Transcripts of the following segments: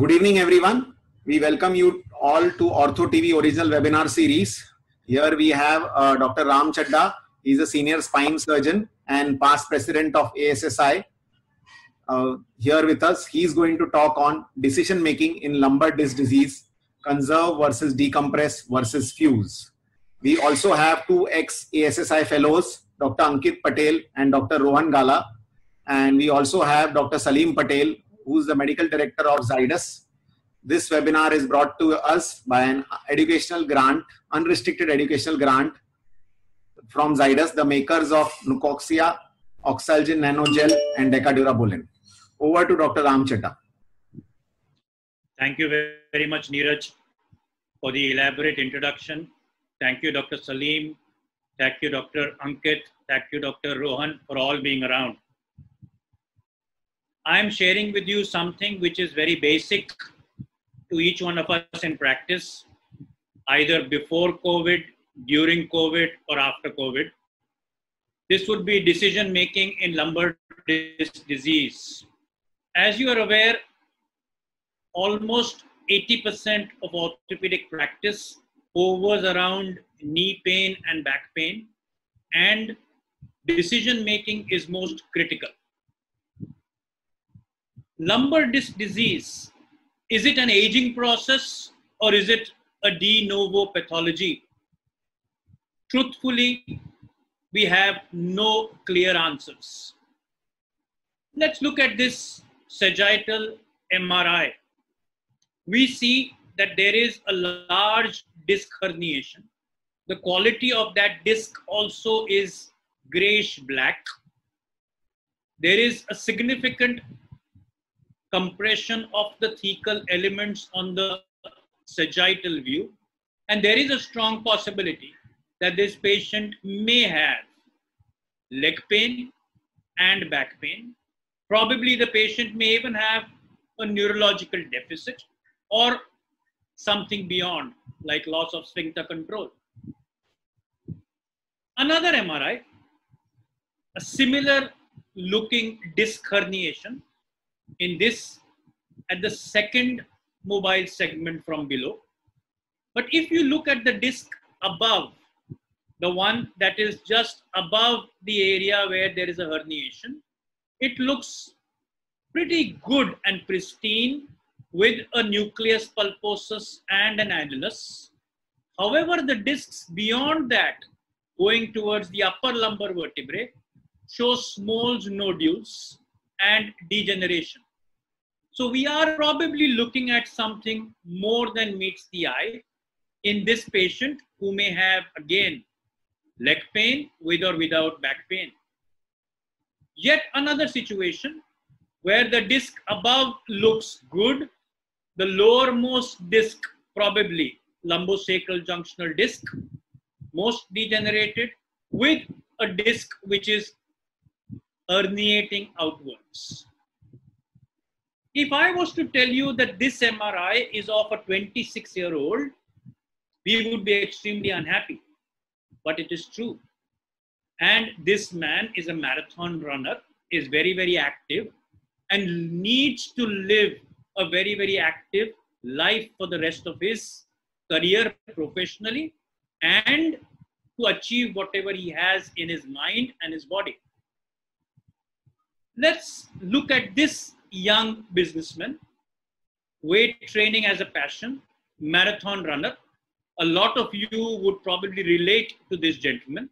Good evening, everyone. We welcome you all to Ortho TV original webinar series. Here we have uh, Dr. Ram Chaddha. He's a senior spine surgeon and past president of ASSI. Uh, here with us, he's going to talk on decision making in lumbar disc disease, conserve versus decompress versus fuse. We also have two ex ASSI fellows, Dr. Ankit Patel and Dr. Rohan Gala. And we also have Dr. Salim Patel, who's the medical director of Zydus. This webinar is brought to us by an educational grant, unrestricted educational grant from Zydus, the makers of Nucoxia, Oxalgin Nanogel, and Decadurabolin. Over to Dr. Ram Chaddha. Thank you very much, Neeraj, for the elaborate introduction. Thank you, Dr. Salim. Thank you, Dr. Ankit. Thank you, Dr. Rohan, for all being around. I am sharing with you something which is very basic to each one of us in practice, either before COVID, during COVID, or after COVID. This would be decision making in lumbar disc disease. As you are aware, almost 80% of orthopedic practice hovers around knee pain and back pain, and decision making is most critical. Lumbar disc disease is it an aging process or is it a de novo pathology? Truthfully, we have no clear answers. Let's look at this sagittal MRI. We see that there is a large disc herniation. The quality of that disc also is grayish black. There is a significant compression of the thecal elements on the sagittal view. And there is a strong possibility that this patient may have leg pain and back pain. Probably the patient may even have a neurological deficit or something beyond, like loss of sphincter control. Another MRI, a similar looking disc herniation in this at the second mobile segment from below. But if you look at the disc above, the one that is just above the area where there is a herniation, it looks pretty good and pristine with a nucleus pulposus and an annulus. However, the discs beyond that, going towards the upper lumbar vertebrae, show small nodules and degeneration. So we are probably looking at something more than meets the eye in this patient who may have, again, leg pain with or without back pain. Yet another situation where the disc above looks good, the lowermost disc, probably lumbosacral junctional disc, most degenerated, with a disc which is herniating outwards. If I was to tell you that this MRI is of a 26 year old, we would be extremely unhappy. But it is true. And this man is a marathon runner, is very, very active, and needs to live a very, very active life for the rest of his career professionally and to achieve whatever he has in his mind and his body. Let's look at this young businessman, weight training as a passion, marathon runner. A lot of you would probably relate to this gentleman.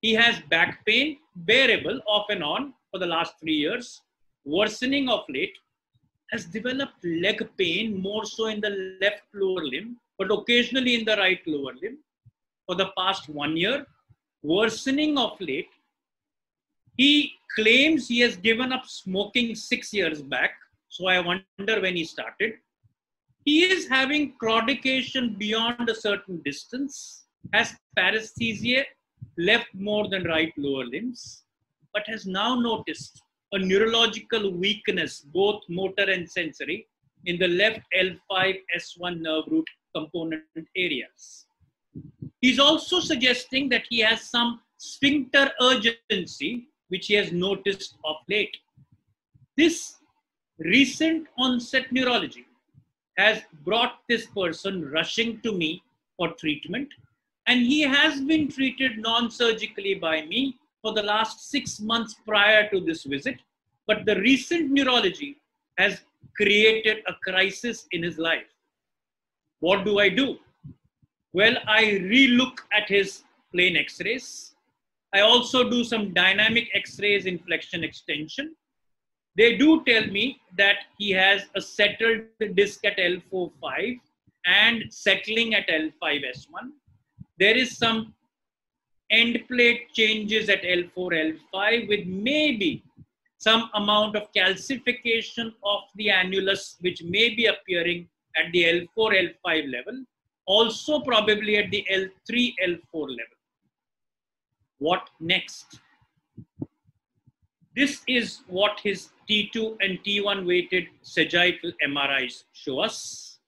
He has back pain, bearable off and on for the last three years, worsening of late, has developed leg pain more so in the left lower limb, but occasionally in the right lower limb for the past one year, worsening of late, he claims he has given up smoking six years back. So I wonder when he started. He is having claudication beyond a certain distance, has paresthesia left more than right lower limbs, but has now noticed a neurological weakness, both motor and sensory, in the left L5 S1 nerve root component areas. He's also suggesting that he has some sphincter urgency which he has noticed of late. This recent onset neurology has brought this person rushing to me for treatment and he has been treated non-surgically by me for the last six months prior to this visit. But the recent neurology has created a crisis in his life. What do i do? Well i relook at his plain x-rays i also do some dynamic x-rays in flexion extension they do tell me that he has a settled disc at L4-5 and settling at L5-S1. There is some end plate changes at L4, L5 with maybe some amount of calcification of the annulus which may be appearing at the L4, L5 level, also probably at the L3, L4 level. What next? This is what his T2 and T1 weighted sagittal MRIs show us.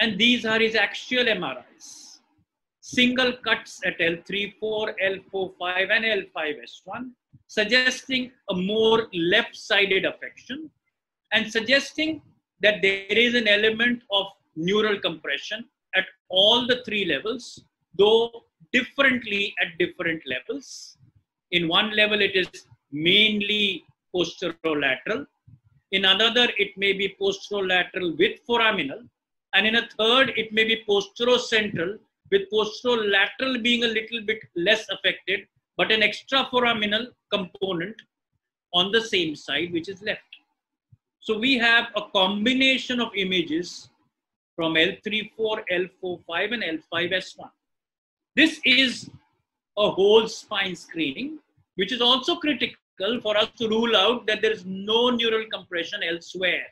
And these are his actual MRIs. Single cuts at L3, 4, L4, 5, and L5S1, suggesting a more left sided affection and suggesting that there is an element of neural compression at all the three levels, though differently at different levels. In one level, it is mainly posterolateral. In another, it may be posterolateral with foraminal. And in a third, it may be posterocentral with posterolateral being a little bit less affected, but an extraforaminal component on the same side, which is left. So we have a combination of images from L34, L45, and L5S1. This is a whole spine screening which is also critical for us to rule out that there is no neural compression elsewhere.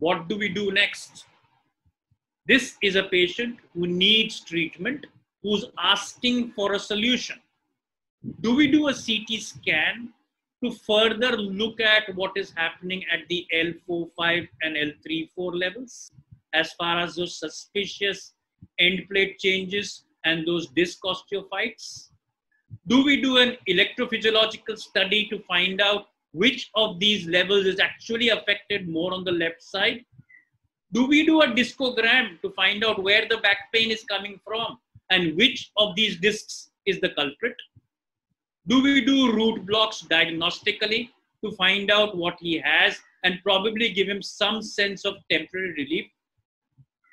What do we do next? This is a patient who needs treatment, who's asking for a solution. Do we do a CT scan to further look at what is happening at the L45 and L34 levels as far as those suspicious end plate changes and those disc osteophytes? do we do an electrophysiological study to find out which of these levels is actually affected more on the left side? Do we do a discogram to find out where the back pain is coming from and which of these discs is the culprit? Do we do root blocks diagnostically to find out what he has and probably give him some sense of temporary relief?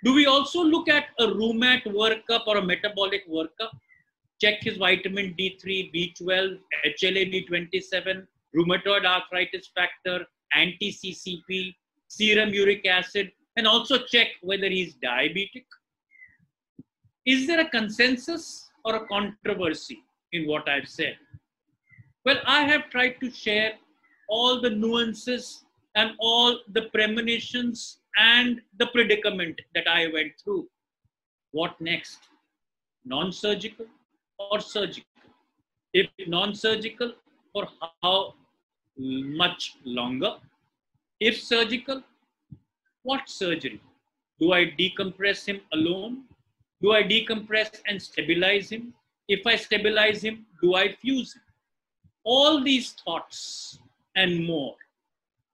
Do we also look at a rheumat workup or a metabolic workup check his vitamin D3, B12, HLA B27, rheumatoid arthritis factor, anti CCP, serum uric acid, and also check whether he's diabetic. Is there a consensus or a controversy in what I've said? Well, I have tried to share all the nuances and all the premonitions and the predicament that I went through. What next? Non surgical, or surgical? If non-surgical, for how much longer? If surgical, what surgery? Do I decompress him alone? Do I decompress and stabilize him? If I stabilize him, do I fuse him? All these thoughts and more.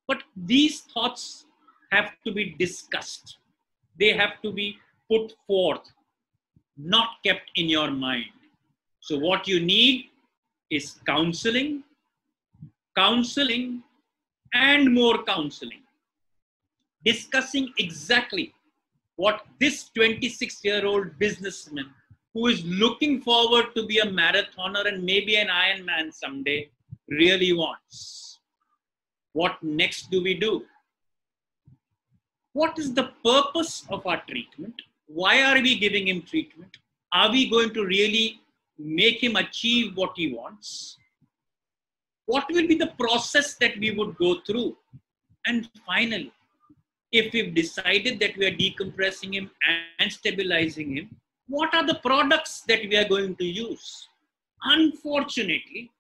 But these thoughts have to be discussed. They have to be put forth, not kept in your mind. So, what you need is counseling, counseling, and more counseling. Discussing exactly what this 26 year old businessman who is looking forward to be a marathoner and maybe an Ironman someday really wants. What next do we do? What is the purpose of our treatment? Why are we giving him treatment? Are we going to really make him achieve what he wants? What will be the process that we would go through? And finally, if we've decided that we are decompressing him and stabilizing him, what are the products that we are going to use? Unfortunately,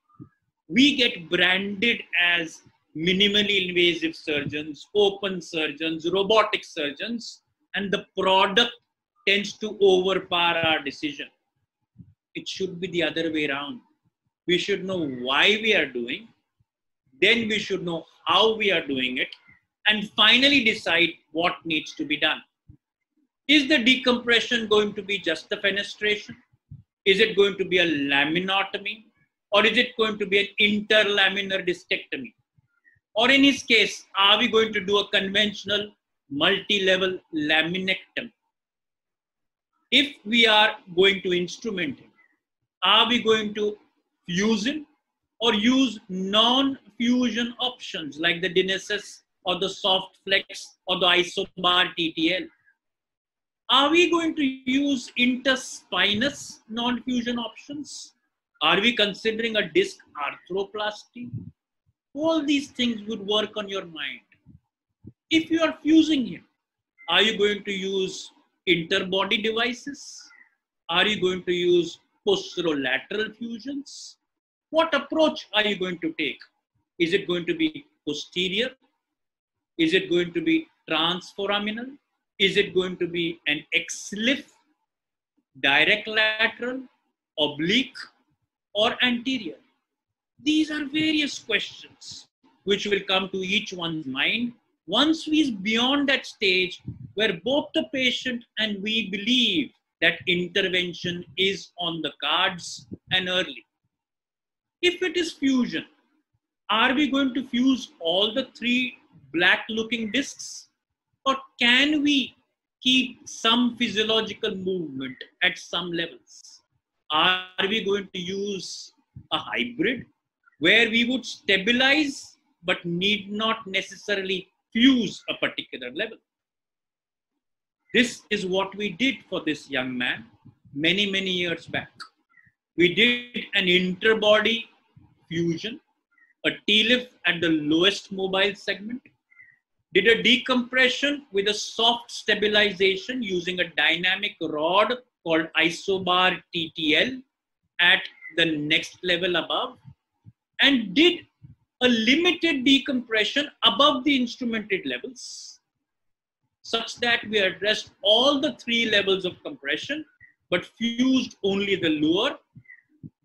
we get branded as minimally invasive surgeons, open surgeons, robotic surgeons, and the product tends to overpower our decision it should be the other way around. We should know why we are doing, Then we should know how we are doing it and finally decide what needs to be done. Is the decompression going to be just the fenestration? Is it going to be a laminotomy? Or is it going to be an interlaminar discectomy? Or in his case, are we going to do a conventional multi-level laminectomy? If we are going to instrument him, are we going to fuse him or use non-fusion options like the Dynesys or the soft flex or the isobar TTL? Are we going to use interspinous non-fusion options? Are we considering a disc arthroplasty? All these things would work on your mind. If you are fusing him, are you going to use interbody devices? Are you going to use posterolateral fusions? What approach are you going to take? Is it going to be posterior? Is it going to be transforaminal? Is it going to be an XLIF, direct lateral, oblique, or anterior? These are various questions which will come to each one's mind once we is beyond that stage where both the patient and we believe that intervention is on the cards and early. If it is fusion, are we going to fuse all the three black looking discs? Or can we keep some physiological movement at some levels? Are we going to use a hybrid where we would stabilize but need not necessarily fuse a particular level? This is what we did for this young man many, many years back. We did an interbody fusion, a TLIF at the lowest mobile segment, did a decompression with a soft stabilization using a dynamic rod called isobar TTL at the next level above, and did a limited decompression above the instrumented levels such that we addressed all the three levels of compression, but fused only the lower,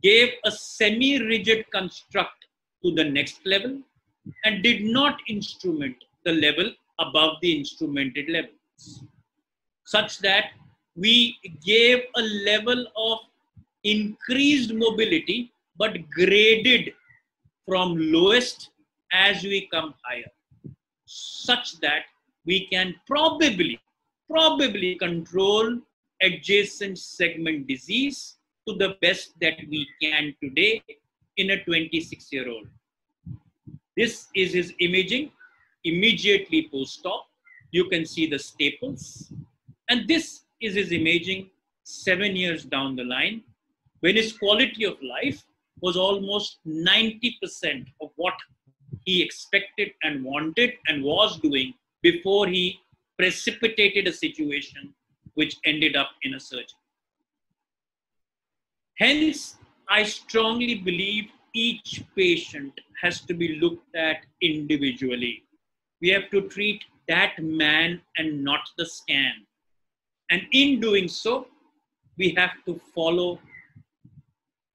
gave a semi-rigid construct to the next level, and did not instrument the level above the instrumented levels, such that we gave a level of increased mobility, but graded from lowest as we come higher, such that we can probably, probably control adjacent segment disease to the best that we can today in a 26 year old. This is his imaging immediately post-op. You can see the staples. And this is his imaging seven years down the line when his quality of life was almost 90% of what he expected and wanted and was doing before he precipitated a situation which ended up in a surgery. Hence, I strongly believe each patient has to be looked at individually. We have to treat that man and not the scan. And in doing so, we have to follow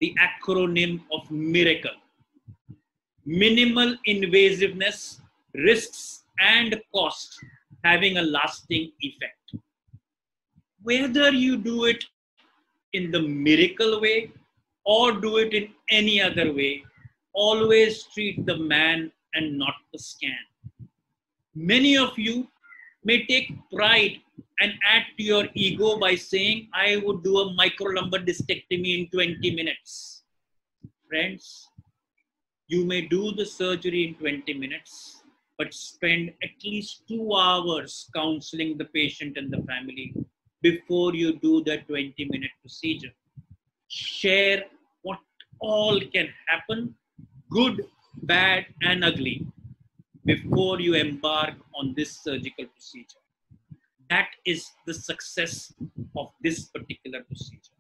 the acronym of miracle minimal invasiveness, risks and cost having a lasting effect. Whether you do it in the miracle way or do it in any other way, always treat the man and not the scan. Many of you may take pride and add to your ego by saying, I would do a microlumbar discectomy in 20 minutes. Friends, you may do the surgery in 20 minutes, but spend at least two hours counseling the patient and the family before you do the 20 minute procedure. Share what all can happen, good, bad, and ugly, before you embark on this surgical procedure. That is the success of this particular procedure.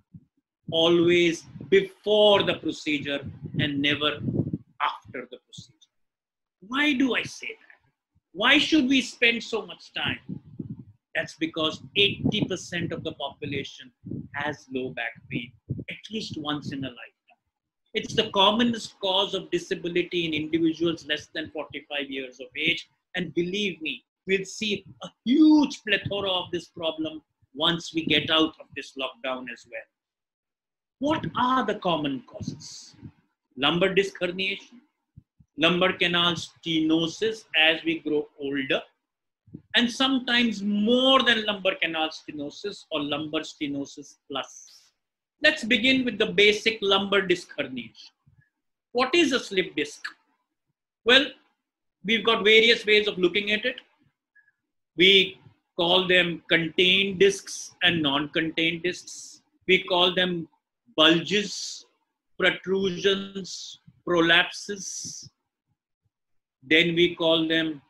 Always before the procedure and never after the procedure. Why do I say that? Why should we spend so much time? That's because 80% of the population has low back pain at least once in a lifetime. It's the commonest cause of disability in individuals less than 45 years of age. And believe me, we'll see a huge plethora of this problem once we get out of this lockdown as well. What are the common causes? Lumbar disc herniation, lumbar canal stenosis as we grow older, and sometimes more than lumbar canal stenosis or lumbar stenosis plus. Let's begin with the basic lumbar disc herniation. What is a slip disc? Well, we've got various ways of looking at it. We call them contained discs and non-contained discs. We call them bulges, protrusions, prolapses. Then we call them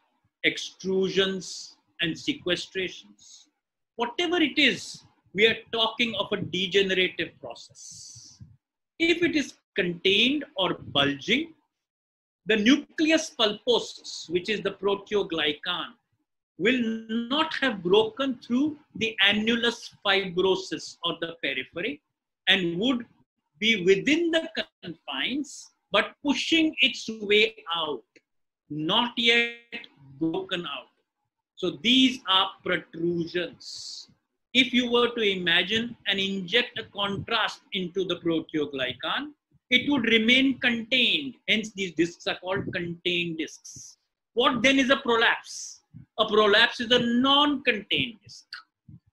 extrusions and sequestrations. Whatever it is, we are talking of a degenerative process. If it is contained or bulging, the nucleus pulposus, which is the proteoglycan, will not have broken through the annulus fibrosus or the periphery and would be within the confines but pushing its way out, not yet broken out. So these are protrusions if you were to imagine and inject a contrast into the proteoglycan, it would remain contained. Hence, these discs are called contained discs. What then is a prolapse? A prolapse is a non-contained disc,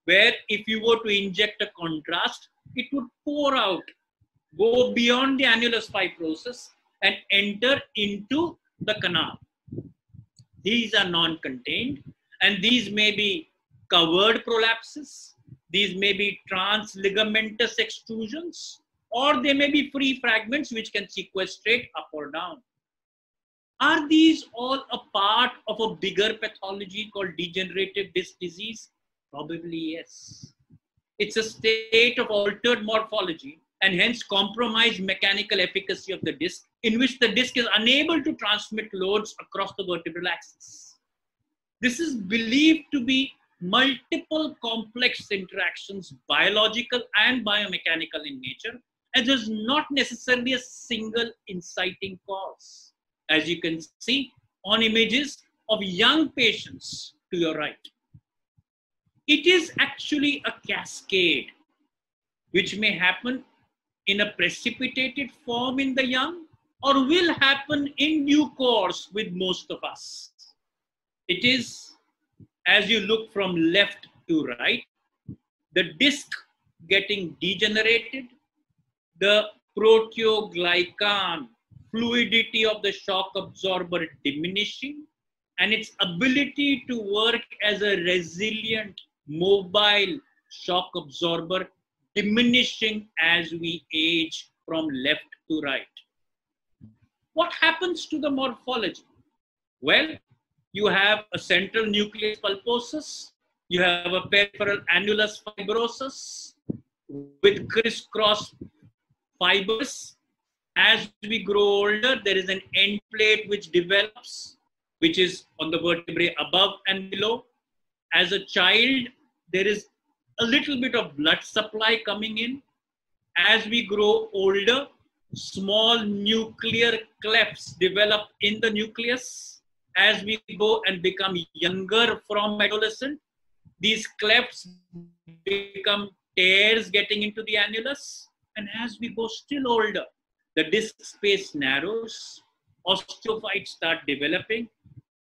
where if you were to inject a contrast, it would pour out, go beyond the annulus fibrosus and enter into the canal. These are non-contained and these may be covered prolapses these may be transligamentous extrusions, or they may be free fragments which can sequestrate up or down. Are these all a part of a bigger pathology called degenerative disc disease? Probably yes. It's a state of altered morphology and hence compromised mechanical efficacy of the disc, in which the disc is unable to transmit loads across the vertebral axis. This is believed to be multiple complex interactions, biological and biomechanical in nature, and there's not necessarily a single inciting cause. As you can see on images of young patients to your right. It is actually a cascade which may happen in a precipitated form in the young or will happen in due course with most of us. It is as you look from left to right, the disc getting degenerated, the proteoglycan fluidity of the shock absorber diminishing, and its ability to work as a resilient, mobile shock absorber diminishing as we age from left to right. What happens to the morphology? Well, you have a central nucleus pulposus, you have a peripheral annulus fibrosus with crisscross fibers. As we grow older, there is an end plate which develops, which is on the vertebrae above and below. As a child, there is a little bit of blood supply coming in. As we grow older, small nuclear clefts develop in the nucleus as we go and become younger from adolescent, these clefts become tears getting into the annulus. And as we go still older, the disc space narrows, osteophytes start developing,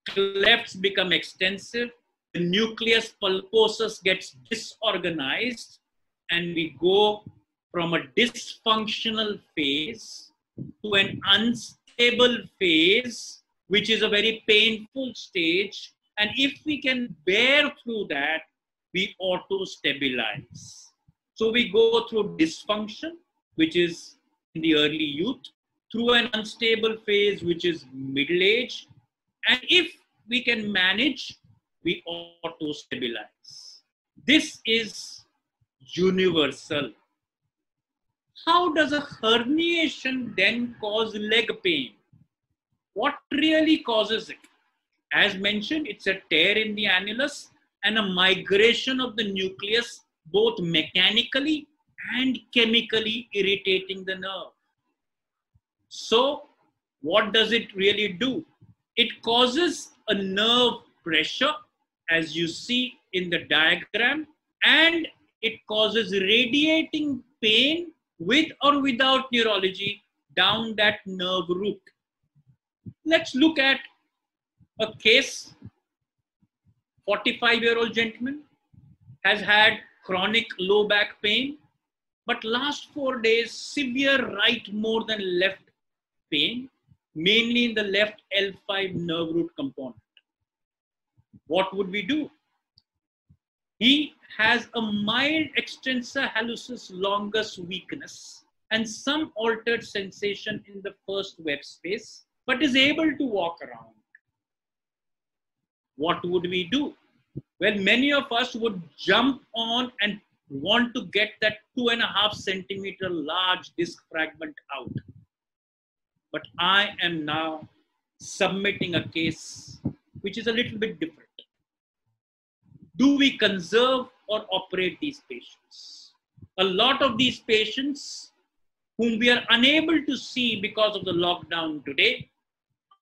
clefts become extensive, the nucleus pulposus gets disorganized, and we go from a dysfunctional phase to an unstable phase which is a very painful stage. And if we can bear through that, we auto stabilize. So we go through dysfunction, which is in the early youth, through an unstable phase, which is middle age. And if we can manage, we auto stabilize. This is universal. How does a herniation then cause leg pain? What really causes it? As mentioned, it's a tear in the annulus and a migration of the nucleus, both mechanically and chemically irritating the nerve. So, what does it really do? It causes a nerve pressure, as you see in the diagram, and it causes radiating pain with or without neurology down that nerve root. Let's look at a case 45 year old gentleman has had chronic low back pain, but last four days, severe right more than left pain, mainly in the left L5 nerve root component. What would we do? He has a mild extensor hallucis longus weakness and some altered sensation in the first web space, but is able to walk around. What would we do? Well, many of us would jump on and want to get that two and a half centimeter large disk fragment out. But I am now submitting a case which is a little bit different. Do we conserve or operate these patients? A lot of these patients whom we are unable to see because of the lockdown today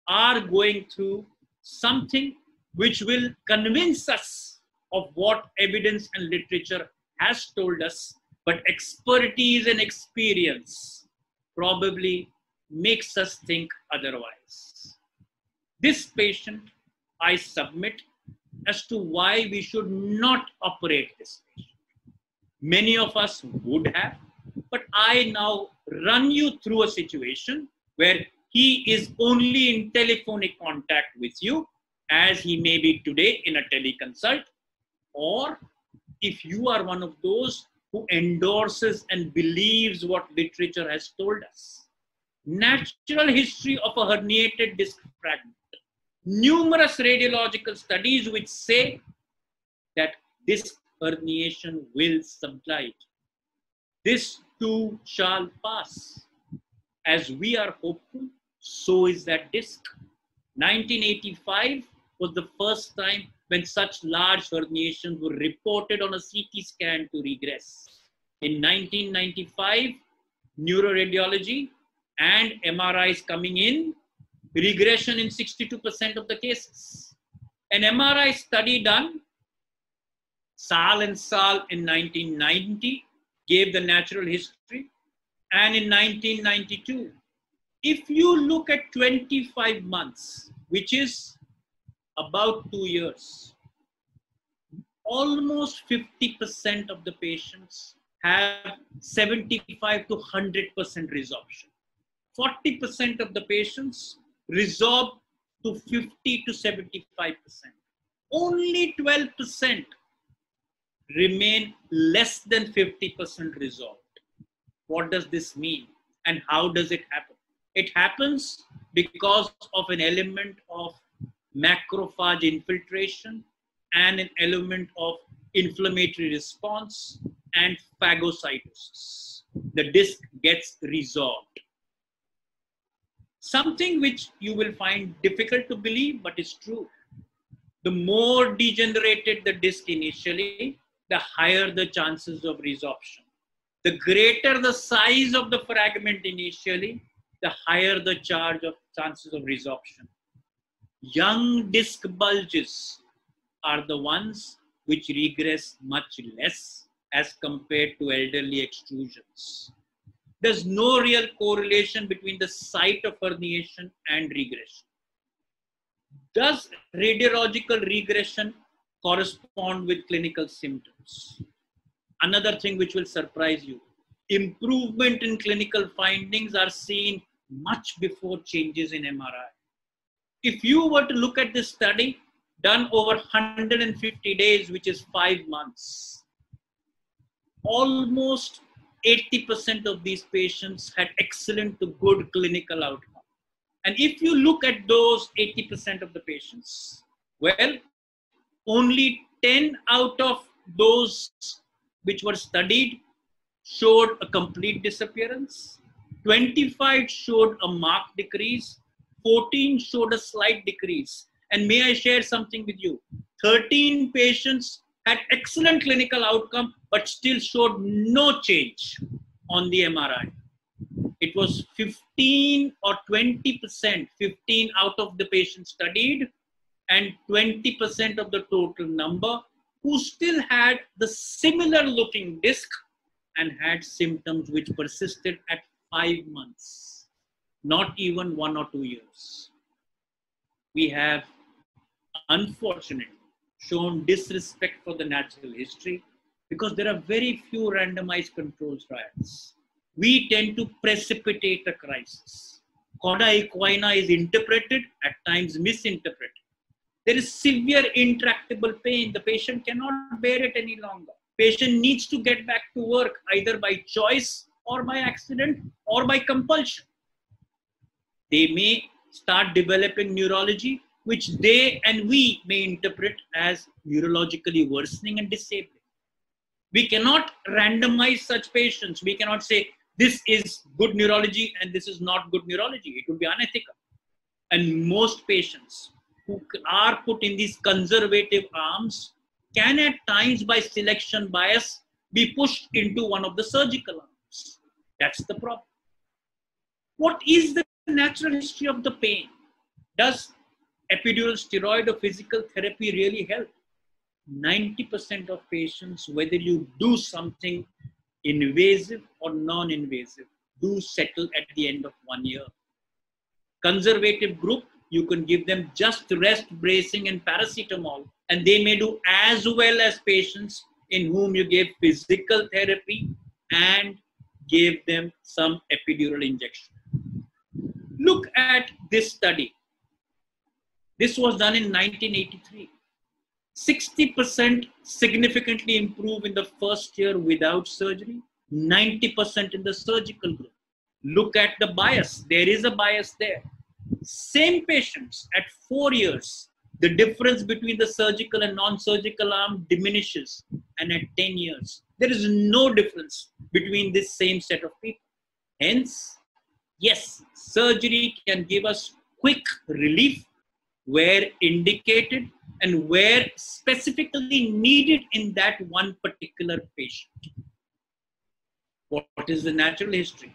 are going through something which will convince us of what evidence and literature has told us, but expertise and experience probably makes us think otherwise. This patient I submit as to why we should not operate this patient. Many of us would have, but I now run you through a situation where he is only in telephonic contact with you, as he may be today in a teleconsult, or if you are one of those who endorses and believes what literature has told us. Natural history of a herniated disc fragment. Numerous radiological studies which say that this herniation will subside. This too shall pass. As we are hopeful, so is that disc. 1985 was the first time when such large herniations were reported on a CT scan to regress. In 1995, neuroradiology and MRIs coming in, regression in 62% of the cases. An MRI study done, Saal and Saal in 1990 gave the natural history, and in 1992. If you look at 25 months, which is about two years, almost 50% of the patients have 75 to 100% resorption. 40% of the patients resorb to 50 to 75%. Only 12% remain less than 50% resolved. What does this mean? And how does it happen? It happens because of an element of macrophage infiltration and an element of inflammatory response and phagocytosis. The disc gets resolved. Something which you will find difficult to believe, but is true. The more degenerated the disc initially, the higher the chances of resorption. The greater the size of the fragment initially, the higher the charge of chances of resorption. Young disc bulges are the ones which regress much less as compared to elderly extrusions. There's no real correlation between the site of herniation and regression. Does radiological regression correspond with clinical symptoms? Another thing which will surprise you improvement in clinical findings are seen much before changes in MRI if you were to look at this study done over 150 days, which is five months, almost 80% of these patients had excellent to good clinical outcome. And if you look at those 80% of the patients, well, only 10 out of those which were studied showed a complete disappearance, 25 showed a marked decrease, 14 showed a slight decrease. And may I share something with you? 13 patients had excellent clinical outcome, but still showed no change on the MRI. it was 15 or 20%, 15 out of the patients studied, and 20% of the total number who still had the similar looking disc and had symptoms which persisted at five months, not even one or two years. We have unfortunately shown disrespect for the natural history because there are very few randomized control trials. We tend to precipitate a crisis. Cauda equina is interpreted, at times misinterpreted. There is severe intractable pain. The patient cannot bear it any longer. Patient needs to get back to work either by choice or by accident or by compulsion. They may start developing neurology, which they and we may interpret as neurologically worsening and disabling. We cannot randomize such patients. We cannot say this is good neurology and this is not good neurology. It would be unethical. And most patients who are put in these conservative arms can at times by selection bias be pushed into one of the surgical arms. That's the problem. What is the natural history of the pain? Does epidural steroid or physical therapy really help? 90% of patients, whether you do something invasive or non-invasive, do settle at the end of one year. Conservative group, you can give them just rest bracing and paracetamol, and they may do as well as patients in whom you gave physical therapy and gave them some epidural injection. Look at this study. This was done in 1983. 60% significantly improve in the first year without surgery, 90% in the surgical group. Look at the bias. There is a bias there. Same patients at four years, the difference between the surgical and non surgical arm diminishes. And at 10 years, there is no difference between this same set of people. Hence, yes, surgery can give us quick relief where indicated and where specifically needed in that one particular patient. What is the natural history?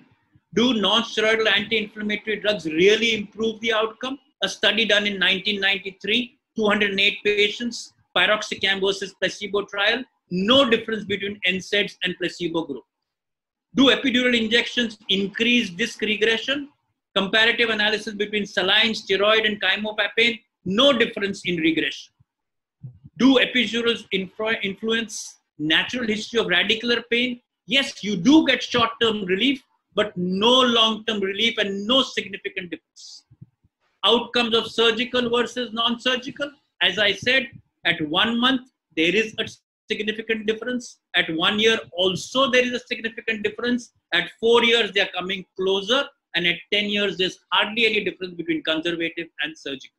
Do non-steroidal anti-inflammatory drugs really improve the outcome? A study done in 1993, 208 patients, piroxicam versus placebo trial, no difference between NSAIDs and placebo group. Do epidural injections increase disc regression? Comparative analysis between saline, steroid, and chymopapain, no difference in regression. Do epidurals influence natural history of radicular pain? Yes, you do get short-term relief, but no long-term relief and no significant difference. Outcomes of surgical versus non-surgical, as I said, at one month, there is a significant difference. At one year, also there is a significant difference. At four years, they are coming closer. And at 10 years, there's hardly any difference between conservative and surgical.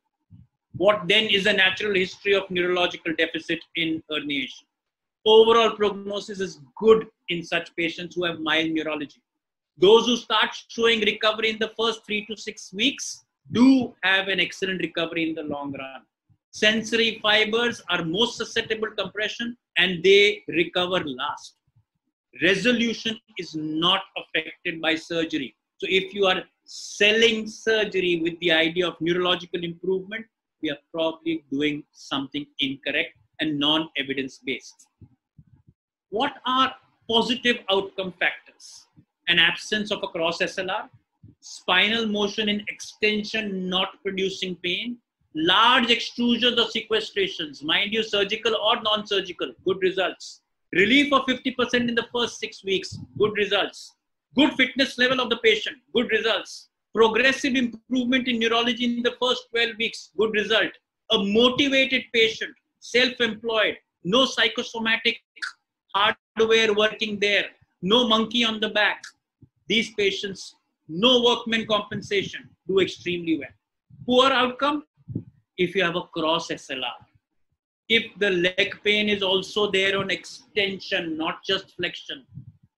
What then is the natural history of neurological deficit in herniation? Overall prognosis is good in such patients who have mild neurology. Those who start showing recovery in the first three to six weeks do have an excellent recovery in the long run. Sensory fibers are most susceptible to compression and they recover last. Resolution is not affected by surgery. So if you are selling surgery with the idea of neurological improvement, we are probably doing something incorrect and non-evidence based. What are positive outcome factors? An absence of a cross SLR, spinal motion in extension not producing pain, large extrusions or sequestrations, mind you, surgical or non-surgical, good results. Relief of 50% in the first six weeks, good results. Good fitness level of the patient, good results progressive improvement in neurology in the first 12 weeks, good result. A motivated patient, self-employed, no psychosomatic hardware working there, no monkey on the back. These patients, no workman compensation, do extremely well. Poor outcome, if you have a cross SLR. If the leg pain is also there on extension, not just flexion,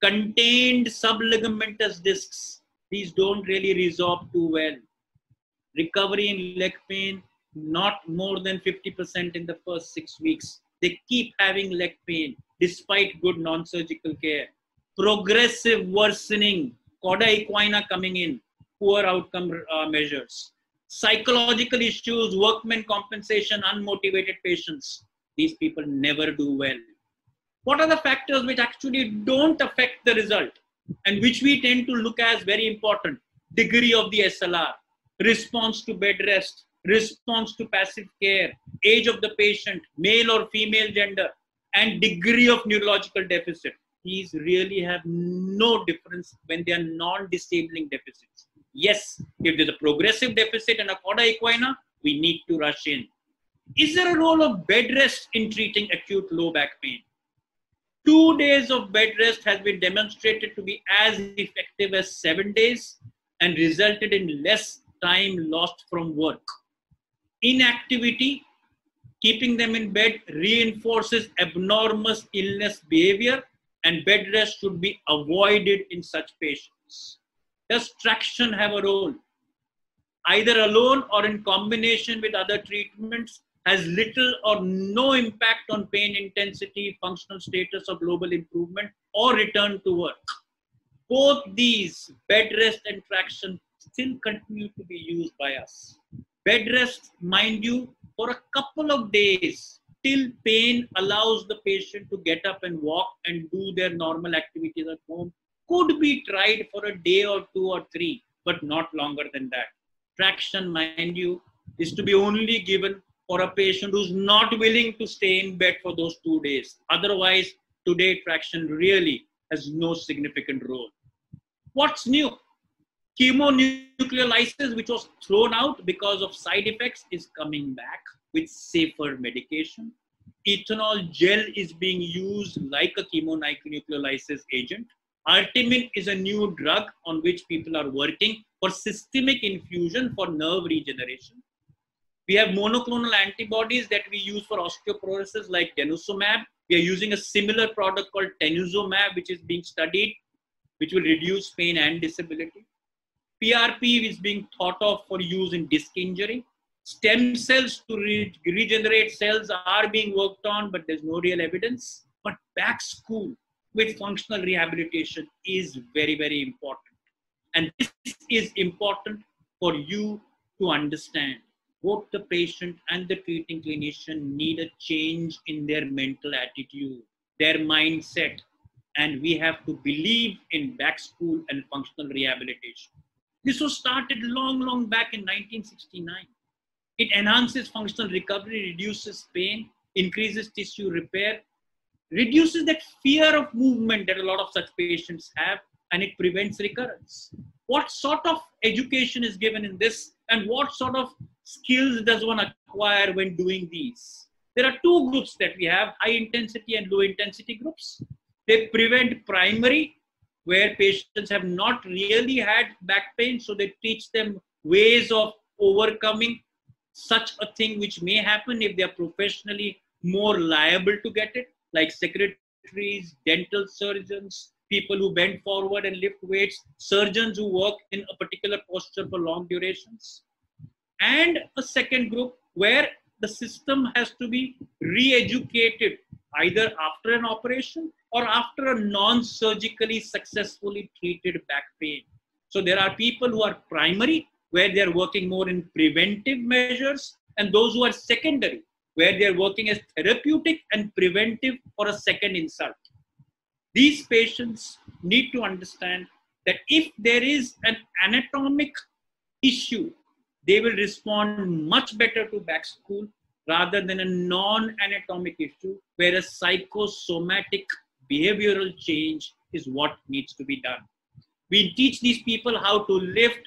contained subligamentous discs, these don't really resolve too well. Recovery in leg pain, not more than 50% in the first six weeks. They keep having leg pain despite good non surgical care. Progressive worsening cauda equina coming in, poor outcome uh, measures, psychological issues, workmen compensation, unmotivated patients. These people never do well. What are the factors which actually don't affect the result and which we tend to look as very important? Degree of the SLR, response to bed rest, response to passive care, age of the patient, male or female gender, and degree of neurological deficit. These really have no difference when they are non-disabling deficits. Yes, if there's a progressive deficit and a cauda equina, we need to rush in. Is there a role of bed rest in treating acute low back pain? Two days of bed rest has been demonstrated to be as effective as seven days and resulted in less time lost from work. Inactivity, keeping them in bed, reinforces abnormal illness behavior, and bed rest should be avoided in such patients. Does traction have a role? Either alone or in combination with other treatments, has little or no impact on pain intensity, functional status, or global improvement, or return to work. Both these, bed rest and traction, still continue to be used by us. Bed rest, mind you, for a couple of days till pain allows the patient to get up and walk and do their normal activities at home could be tried for a day or two or three, but not longer than that. Traction, mind you, is to be only given for a patient who's not willing to stay in bed for those two days. Otherwise, today traction really has no significant role. What's new? Chemonucleolysis, which was thrown out because of side effects, is coming back with safer medication. Ethanol gel is being used like a chemonucleolysis agent. Artemin is a new drug on which people are working for systemic infusion for nerve regeneration. We have monoclonal antibodies that we use for osteoporosis like denosumab. We are using a similar product called tanezumab, which is being studied, which will reduce pain and disability. PRP is being thought of for use in disc injury. Stem cells to re regenerate cells are being worked on, but there's no real evidence. But back school with functional rehabilitation is very, very important. And this is important for you to understand. Both the patient and the treating clinician need a change in their mental attitude, their mindset, and we have to believe in back school and functional rehabilitation. This was started long, long back in 1969. It enhances functional recovery, reduces pain, increases tissue repair, reduces that fear of movement that a lot of such patients have, and it prevents recurrence. What sort of education is given in this, and what sort of skills does one acquire when doing these? There are two groups that we have high intensity and low intensity groups. They prevent primary, where patients have not really had back pain, so they teach them ways of overcoming such a thing which may happen if they are professionally more liable to get it like secretaries, dental surgeons, people who bend forward and lift weights, surgeons who work in a particular posture for long durations. And a second group where the system has to be re educated either after an operation or after a non surgically successfully treated back pain. So there are people who are primary, where they are working more in preventive measures, and those who are secondary, where they're working as therapeutic and preventive for a second insult. These patients need to understand that if there is an anatomic issue, they will respond much better to back school rather than a non anatomic issue where a psychosomatic behavioral change is what needs to be done. We teach these people how to lift,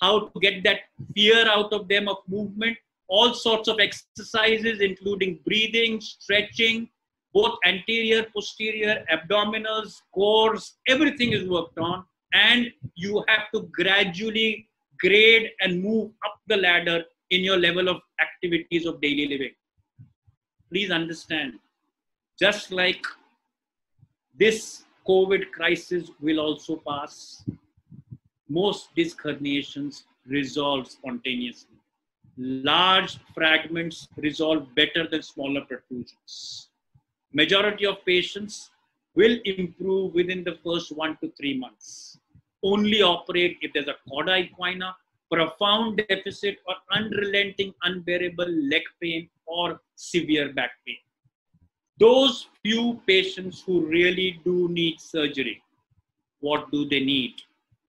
how to get that fear out of them of movement, all sorts of exercises, including breathing, stretching, both anterior, posterior, abdominals, cores, everything is worked on. And you have to gradually grade and move up the ladder in your level of activities of daily living. Please understand, just like this COVID crisis will also pass, most disc herniations resolve spontaneously large fragments resolve better than smaller protrusions. Majority of patients will improve within the first one to three months. only operate if there's a cauda equina, profound deficit, or unrelenting, unbearable leg pain or severe back pain. Those few patients who really do need surgery, what do they need?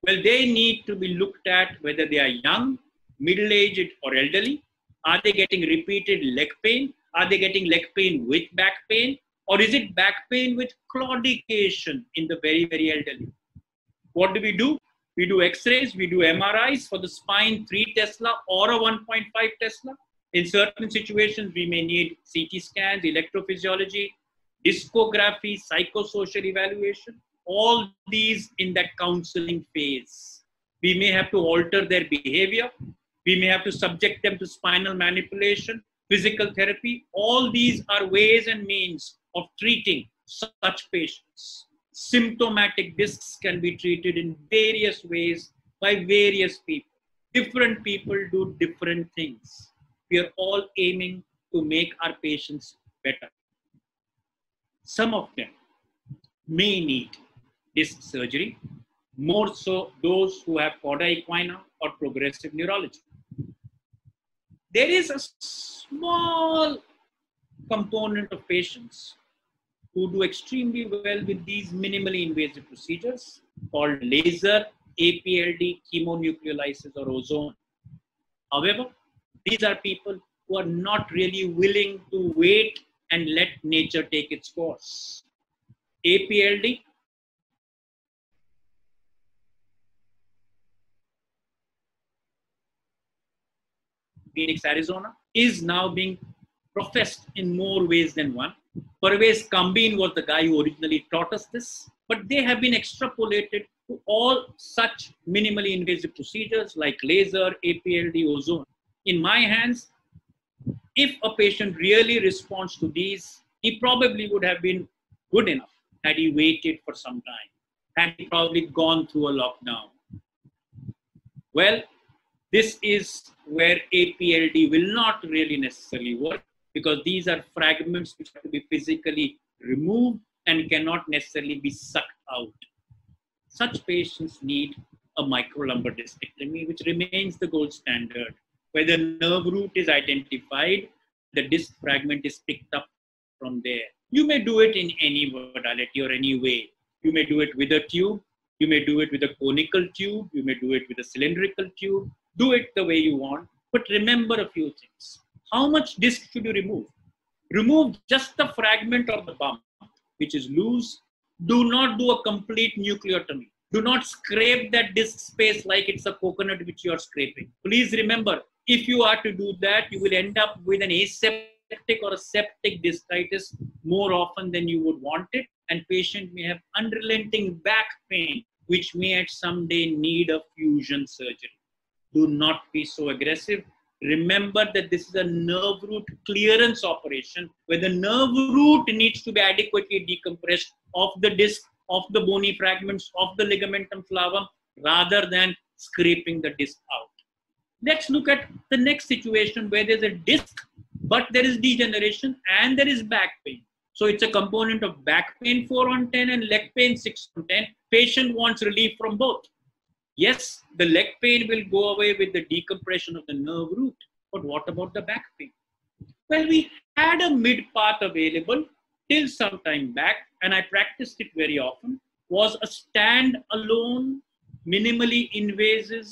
Well, they need to be looked at whether they are young, middle aged, or elderly. Are they getting repeated leg pain? Are they getting leg pain with back pain? Or is it back pain with claudication in the very, very elderly? What do we do? We do X-rays, we do MRIs for the spine 3 Tesla or a 1.5 Tesla. In certain situations, we may need CT scans, electrophysiology, discography, psychosocial evaluation, all these in that counseling phase. We may have to alter their behavior. We may have to subject them to spinal manipulation, physical therapy. All these are ways and means of treating such patients. Symptomatic discs can be treated in various ways by various people. Different people do different things. We are all aiming to make our patients better. Some of them may need disc surgery, more so those who have cauda equina or progressive neurology. There is a small component of patients who do extremely well with these minimally invasive procedures called laser, APLD, chemonucleolysis, or ozone. However, these are people who are not really willing to wait and let nature take its course. APLD Phoenix, Arizona, is now being professed in more ways than one. Parviz Kambin was the guy who originally taught us this, but they have been extrapolated to all such minimally invasive procedures like laser, APLD, ozone. In my hands, if a patient really responds to these, he probably would have been good enough had he waited for some time, had he probably gone through a lockdown. Well, this is where APLD will not really necessarily work because these are fragments which have to be physically removed and cannot necessarily be sucked out. Such patients need a microlumbar discectomy, which remains the gold standard, where the nerve root is identified, the disc fragment is picked up from there. You may do it in any modality or any way. You may do it with a tube, you may do it with a conical tube, you may do it with a cylindrical tube, do it the way you want, but remember a few things. How much disc should you remove? Remove just the fragment of the bump, which is loose. Do not do a complete nucleotomy. Do not scrape that disc space like it's a coconut which you are scraping. Please remember, if you are to do that, you will end up with an aseptic or a septic discitis more often than you would want it, and patient may have unrelenting back pain, which may at some day need a fusion surgery do not be so aggressive. Remember that this is a nerve root clearance operation where the nerve root needs to be adequately decompressed of the disc, of the bony fragments, of the ligamentum flavum, rather than scraping the disc out. Let's look at the next situation where there's a disc, but there is degeneration and there is back pain. So it's a component of back pain 4 on 10 and leg pain 6 on 10. Patient wants relief from both. Yes, the leg pain will go away with the decompression of the nerve root, but what about the back pain? Well, we had a mid path available till some time back, and I practiced it very often, was a stand-alone, minimally invasive,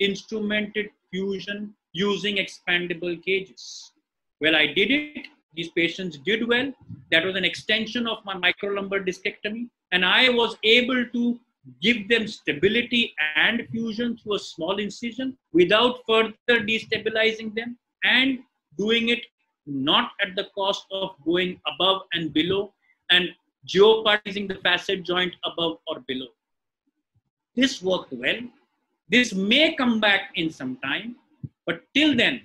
instrumented fusion using expandable cages. Well, I did it. These patients did well. That was an extension of my microlumbar discectomy. And I was able to give them stability and fusion through a small incision without further destabilizing them and doing it not at the cost of going above and below and jeopardizing the facet joint above or below. This worked well. This may come back in some time, but till then,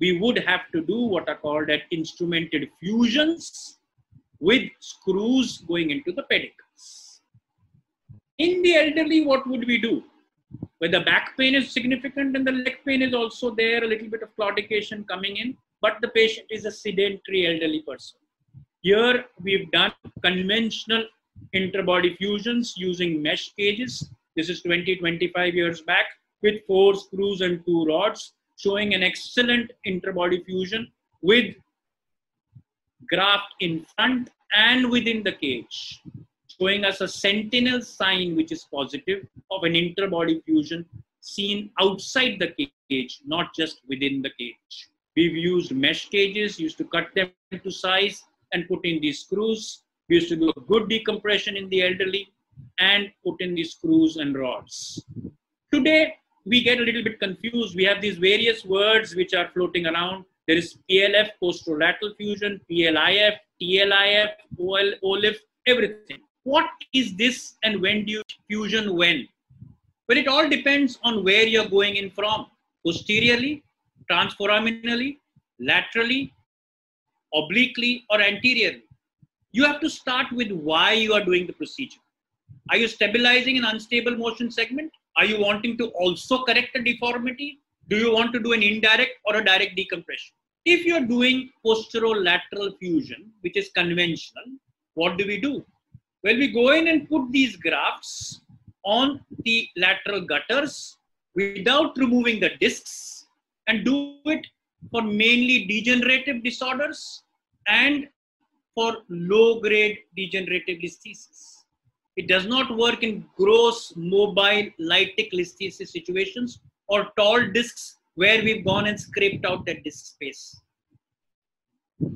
we would have to do what are called at instrumented fusions with screws going into the pedicle. In the elderly, what would we do? Where the back pain is significant and the leg pain is also there, a little bit of claudication coming in, but the patient is a sedentary elderly person. Here we've done conventional interbody fusions using mesh cages. This is 20, 25 years back with four screws and two rods showing an excellent interbody fusion with graft in front and within the cage, showing us a sentinel sign which is positive of an interbody fusion seen outside the cage, not just within the cage. We've used mesh cages, used to cut them to size and put in these screws. We used to do a good decompression in the elderly and put in these screws and rods. Today, we get a little bit confused. We have these various words which are floating around. There is PLF, posterolateral fusion, PLIF, TLIF, OL, OLIF, everything. What is this and when do you fusion when? Well, it all depends on where you're going in from. Posteriorly, transforaminally, laterally, obliquely, or anteriorly. You have to start with why you are doing the procedure. Are you stabilizing an unstable motion segment? Are you wanting to also correct a deformity? Do you want to do an indirect or a direct decompression? If you're doing posterolateral fusion, which is conventional, what do we do? Well, we go in and put these grafts on the lateral gutters without removing the discs and do it for mainly degenerative disorders and for low grade degenerative listhesis. It does not work in gross mobile lytic listhesis situations or tall discs where we've gone and scraped out that disc space.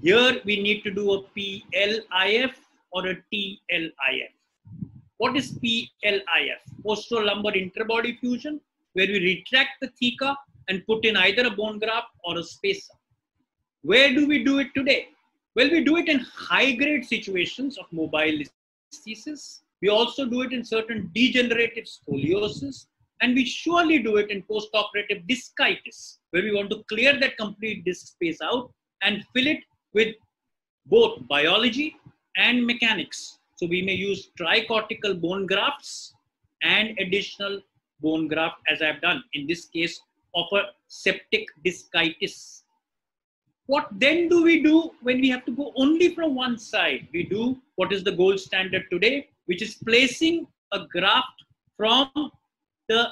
Here we need to do a PLIF or a TLIF. What is PLIF? Posterolumbar interbody fusion, where we retract the theca and put in either a bone graft or a spacer. Where do we do it today? Well, we do it in high grade situations of mobile listhesis we also do it in certain degenerative scoliosis, and we surely do it in postoperative discitis, where we want to clear that complete disc space out and fill it with both biology and mechanics. So we may use tricortical bone grafts and additional bone graft as I've done in this case of a septic discitis. What then do we do when we have to go only from one side? We do what is the gold standard today, which is placing a graft from the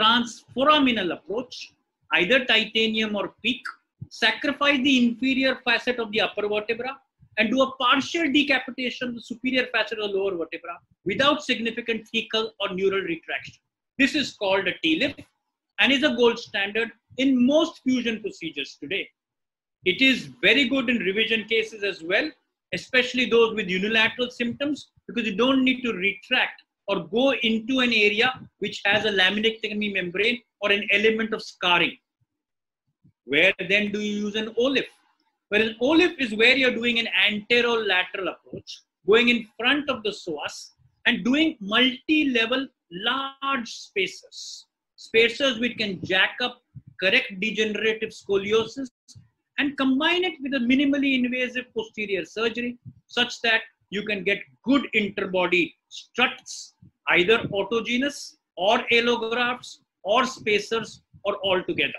transforaminal approach, either titanium or PEEK, sacrifice the inferior facet of the upper vertebra and do a partial decapitation of the superior facet of the lower vertebra without significant thecal or neural retraction. This is called a TLIF and is a gold standard in most fusion procedures today. It is very good in revision cases as well, especially those with unilateral symptoms because you don't need to retract or go into an area which has a laminectomy membrane or an element of scarring. Where then do you use an OLIF? An OLIF is where you're doing an anterolateral approach, going in front of the psoas and doing multi-level large spacers. Spacers which can jack up correct degenerative scoliosis and combine it with a minimally invasive posterior surgery such that you can get good interbody struts, either autogenous or allografts or spacers or all together.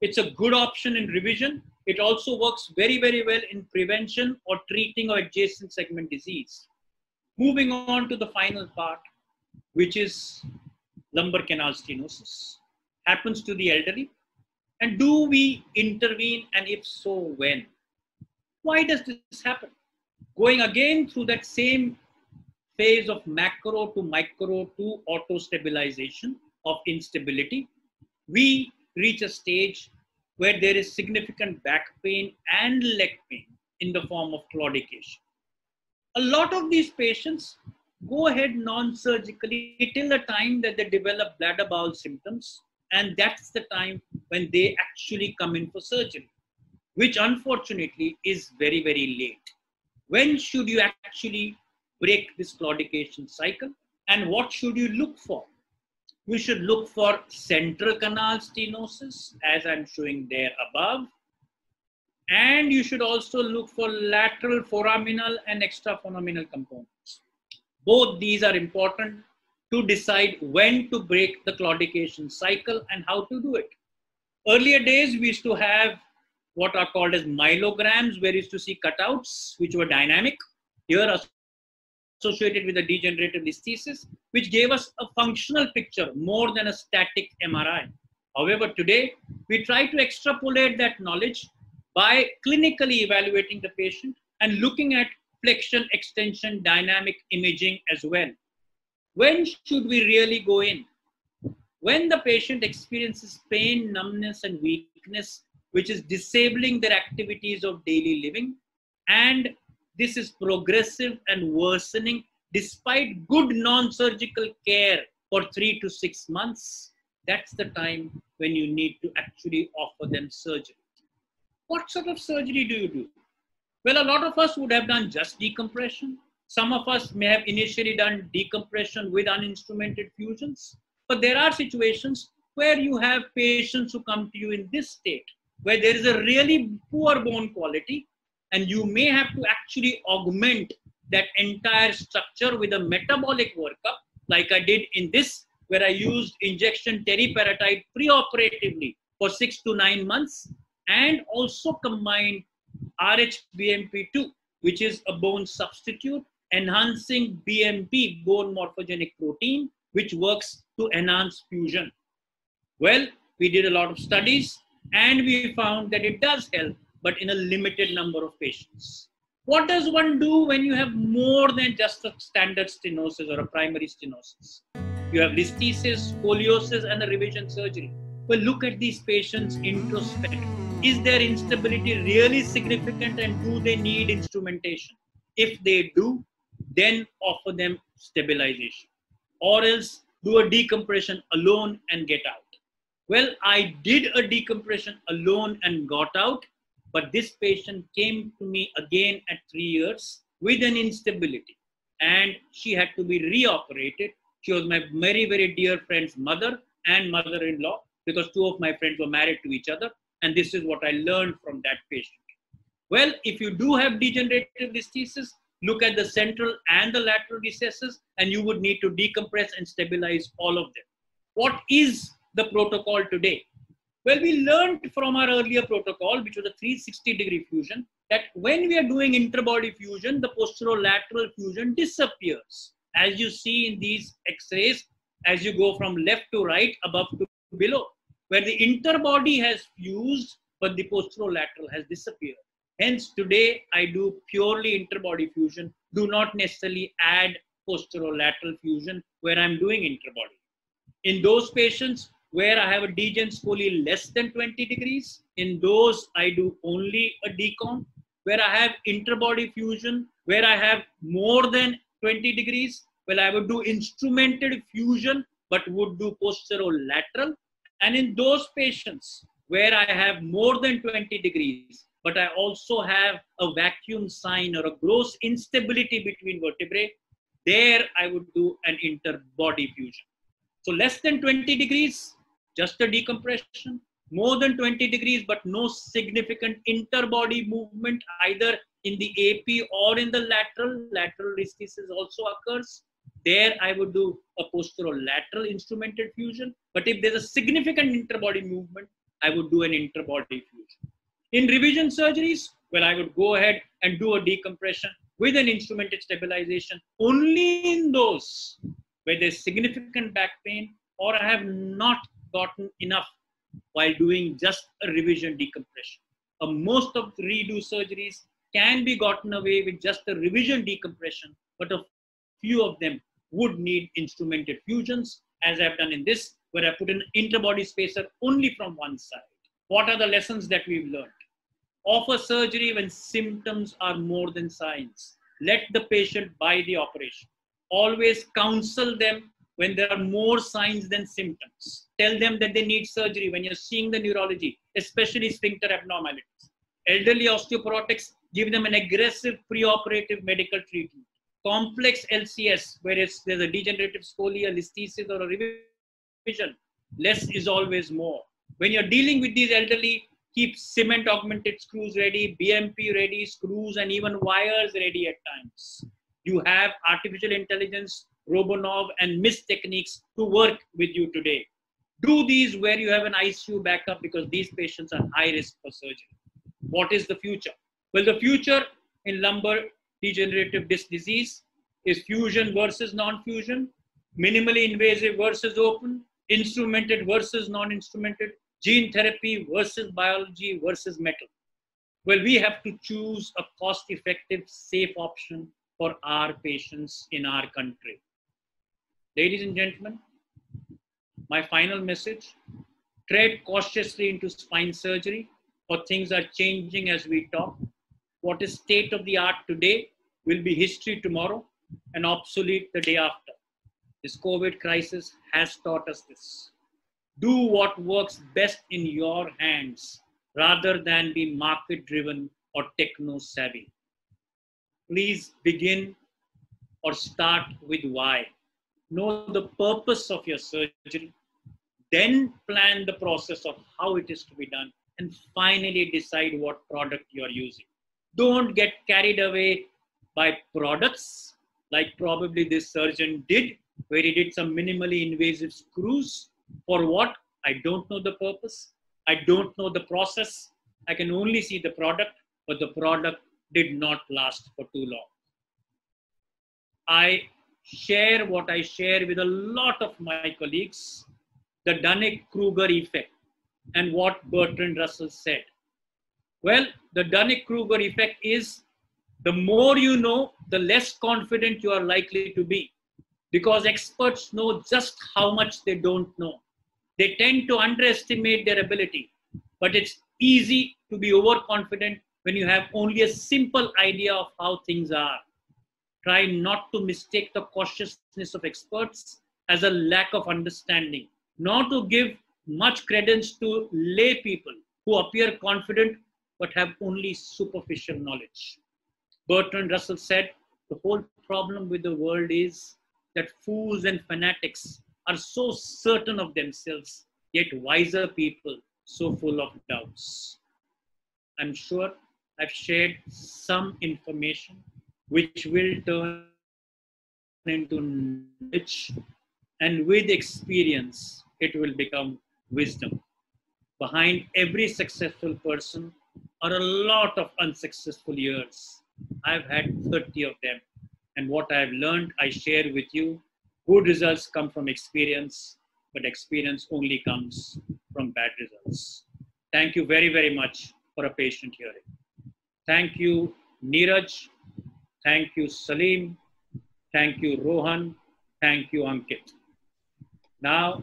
It's a good option in revision. It also works very, very well in prevention or treating of adjacent segment disease. Moving on to the final part, which is lumbar canal stenosis. Happens to the elderly. And do we intervene? And if so, when? Why does this happen? going again through that same phase of macro to micro to auto stabilization of instability, we reach a stage where there is significant back pain and leg pain in the form of claudication. A lot of these patients go ahead non-surgically till the time that they develop bladder bowel symptoms and that's the time when they actually come in for surgery which unfortunately is very very late when should you actually break this claudication cycle and what should you look for? We should look for central canal stenosis as I'm showing there above. And you should also look for lateral foraminal and extraforaminal components. Both these are important to decide when to break the claudication cycle and how to do it. Earlier days, we used to have what are called as myelograms, where you used to see cutouts, which were dynamic. Here, a associated with a degenerative listhesis, which gave us a functional picture more than a static MRI. However, today we try to extrapolate that knowledge by clinically evaluating the patient and looking at flexion extension dynamic imaging as well. When should we really go in? When the patient experiences pain, numbness, and weakness, which is disabling their activities of daily living, and this is progressive and worsening despite good non surgical care for three to six months, that's the time when you need to actually offer them surgery. What sort of surgery do you do? Well, a lot of us would have done just decompression. Some of us may have initially done decompression with uninstrumented fusions. But there are situations where you have patients who come to you in this state, where there is a really poor bone quality, and you may have to actually augment that entire structure with a metabolic workup, like I did in this, where I used injection teriparatide preoperatively for six to nine months, and also combined RHBMP2, which is a bone substitute, enhancing BMP, bone morphogenic protein, which works to enhance fusion. Well, we did a lot of studies and we found that it does help, but in a limited number of patients. What does one do when you have more than just a standard stenosis or a primary stenosis? You have listhesis, scoliosis, and a revision surgery. Well, look at these patients introspect. Is their instability really significant and do they need instrumentation? If they do, then offer them stabilization. Or else do a decompression alone and get out. Well, I did a decompression alone and got out, but this patient came to me again at three years with an instability and she had to be reoperated. She was my very, very dear friend's mother and mother in law because two of my friends were married to each other. And this is what I learned from that patient. Well, if you do have degenerative listhesis, look at the central and the lateral recesses, and you would need to decompress and stabilize all of them. What is the protocol today? Well, we learned from our earlier protocol, which was a 360 degree fusion, that when we are doing interbody fusion, the posterolateral fusion disappears. As you see in these x-rays, as you go from left to right, above to below, where the interbody has fused, but the posterolateral has disappeared. Hence, today I do purely interbody fusion, do not necessarily add posterolateral fusion where I'm doing interbody. In those patients where I have a degen scoli less than 20 degrees, in those I do only a decom. Where I have interbody fusion, where I have more than 20 degrees, well, I would do instrumented fusion, but would do posterolateral. And in those patients where I have more than 20 degrees, but I also have a vacuum sign or a gross instability between vertebrae, there I would do an interbody fusion. So less than 20 degrees, just a decompression. More than 20 degrees, but no significant interbody movement either in the AP or in the lateral. Lateral listhesis also occurs. There I would do a posterolateral instrumented fusion. But if there's a significant interbody movement, I would do an interbody fusion. In revision surgeries, well, I would go ahead and do a decompression with an instrumented stabilization only in those where there's significant back pain or I have not gotten enough while doing just a revision decompression. Uh, most of the redo surgeries can be gotten away with just a revision decompression, but a few of them would need instrumented fusions, as I've done in this, where I put an interbody spacer only from one side. What are the lessons that we've learned? Offer surgery when symptoms are more than signs. Let the patient buy the operation. Always counsel them when there are more signs than symptoms. Tell them that they need surgery when you're seeing the neurology, especially sphincter abnormalities. Elderly osteoporotics, give them an aggressive preoperative medical treatment. Complex LCS, where there's a degenerative scolia, listhesis, or a revision, less is always more. When you're dealing with these elderly, keep cement augmented screws ready, BMP ready, screws, and even wires ready at times. You have artificial intelligence, Robonov, and MIST techniques to work with you today. Do these where you have an ICU backup because these patients are high risk for surgery. What is the future? Well, the future in lumbar degenerative disc disease is fusion versus non-fusion, minimally invasive versus open, instrumented versus non-instrumented, gene therapy versus biology versus metal. Well, we have to choose a cost-effective, safe option for our patients in our country. Ladies and gentlemen, my final message, tread cautiously into spine surgery for things are changing as we talk. What is state of the art today will be history tomorrow and obsolete the day after. This COVID crisis has taught us this. Do what works best in your hands rather than be market driven or techno savvy. Please begin or start with why. Know the purpose of your surgery, then plan the process of how it is to be done, and finally decide what product you are using. Don't get carried away by products like probably this surgeon did, where he did some minimally invasive screws. For what? I don't know the purpose. I don't know the process. I can only see the product, but the product did not last for too long. I share what I share with a lot of my colleagues the Dunning Kruger effect and what Bertrand Russell said. Well, the Dunning Kruger effect is the more you know, the less confident you are likely to be because experts know just how much they don't know. They tend to underestimate their ability, but it's easy to be overconfident when you have only a simple idea of how things are. Try not to mistake the cautiousness of experts as a lack of understanding, nor to give much credence to lay people who appear confident but have only superficial knowledge. Bertrand Russell said, the whole problem with the world is that fools and fanatics are so certain of themselves, yet wiser people so full of doubts. I'm sure I've shared some information which will turn into knowledge, and with experience, it will become wisdom. Behind every successful person are a lot of unsuccessful years I've had 30 of them. And what I've learned, I share with you. Good results come from experience, but experience only comes from bad results. Thank you very, very much for a patient hearing. Thank you, Neeraj. Thank you, Salim. Thank you, Rohan. Thank you, Ankit. Now,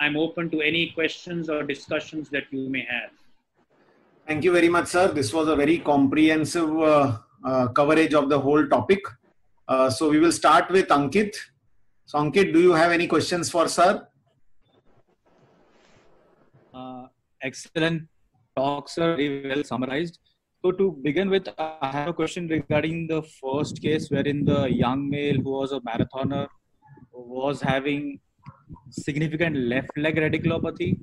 I'm open to any questions or discussions that you may have. Thank you very much, sir. This was a very comprehensive uh, uh, coverage of the whole topic. Uh, so we will start with Ankit. So Ankit, do you have any questions for sir? Uh, excellent talk, sir. Very well summarized. So to begin with, I have a question regarding the first case wherein the young male who was a marathoner was having significant left leg radiculopathy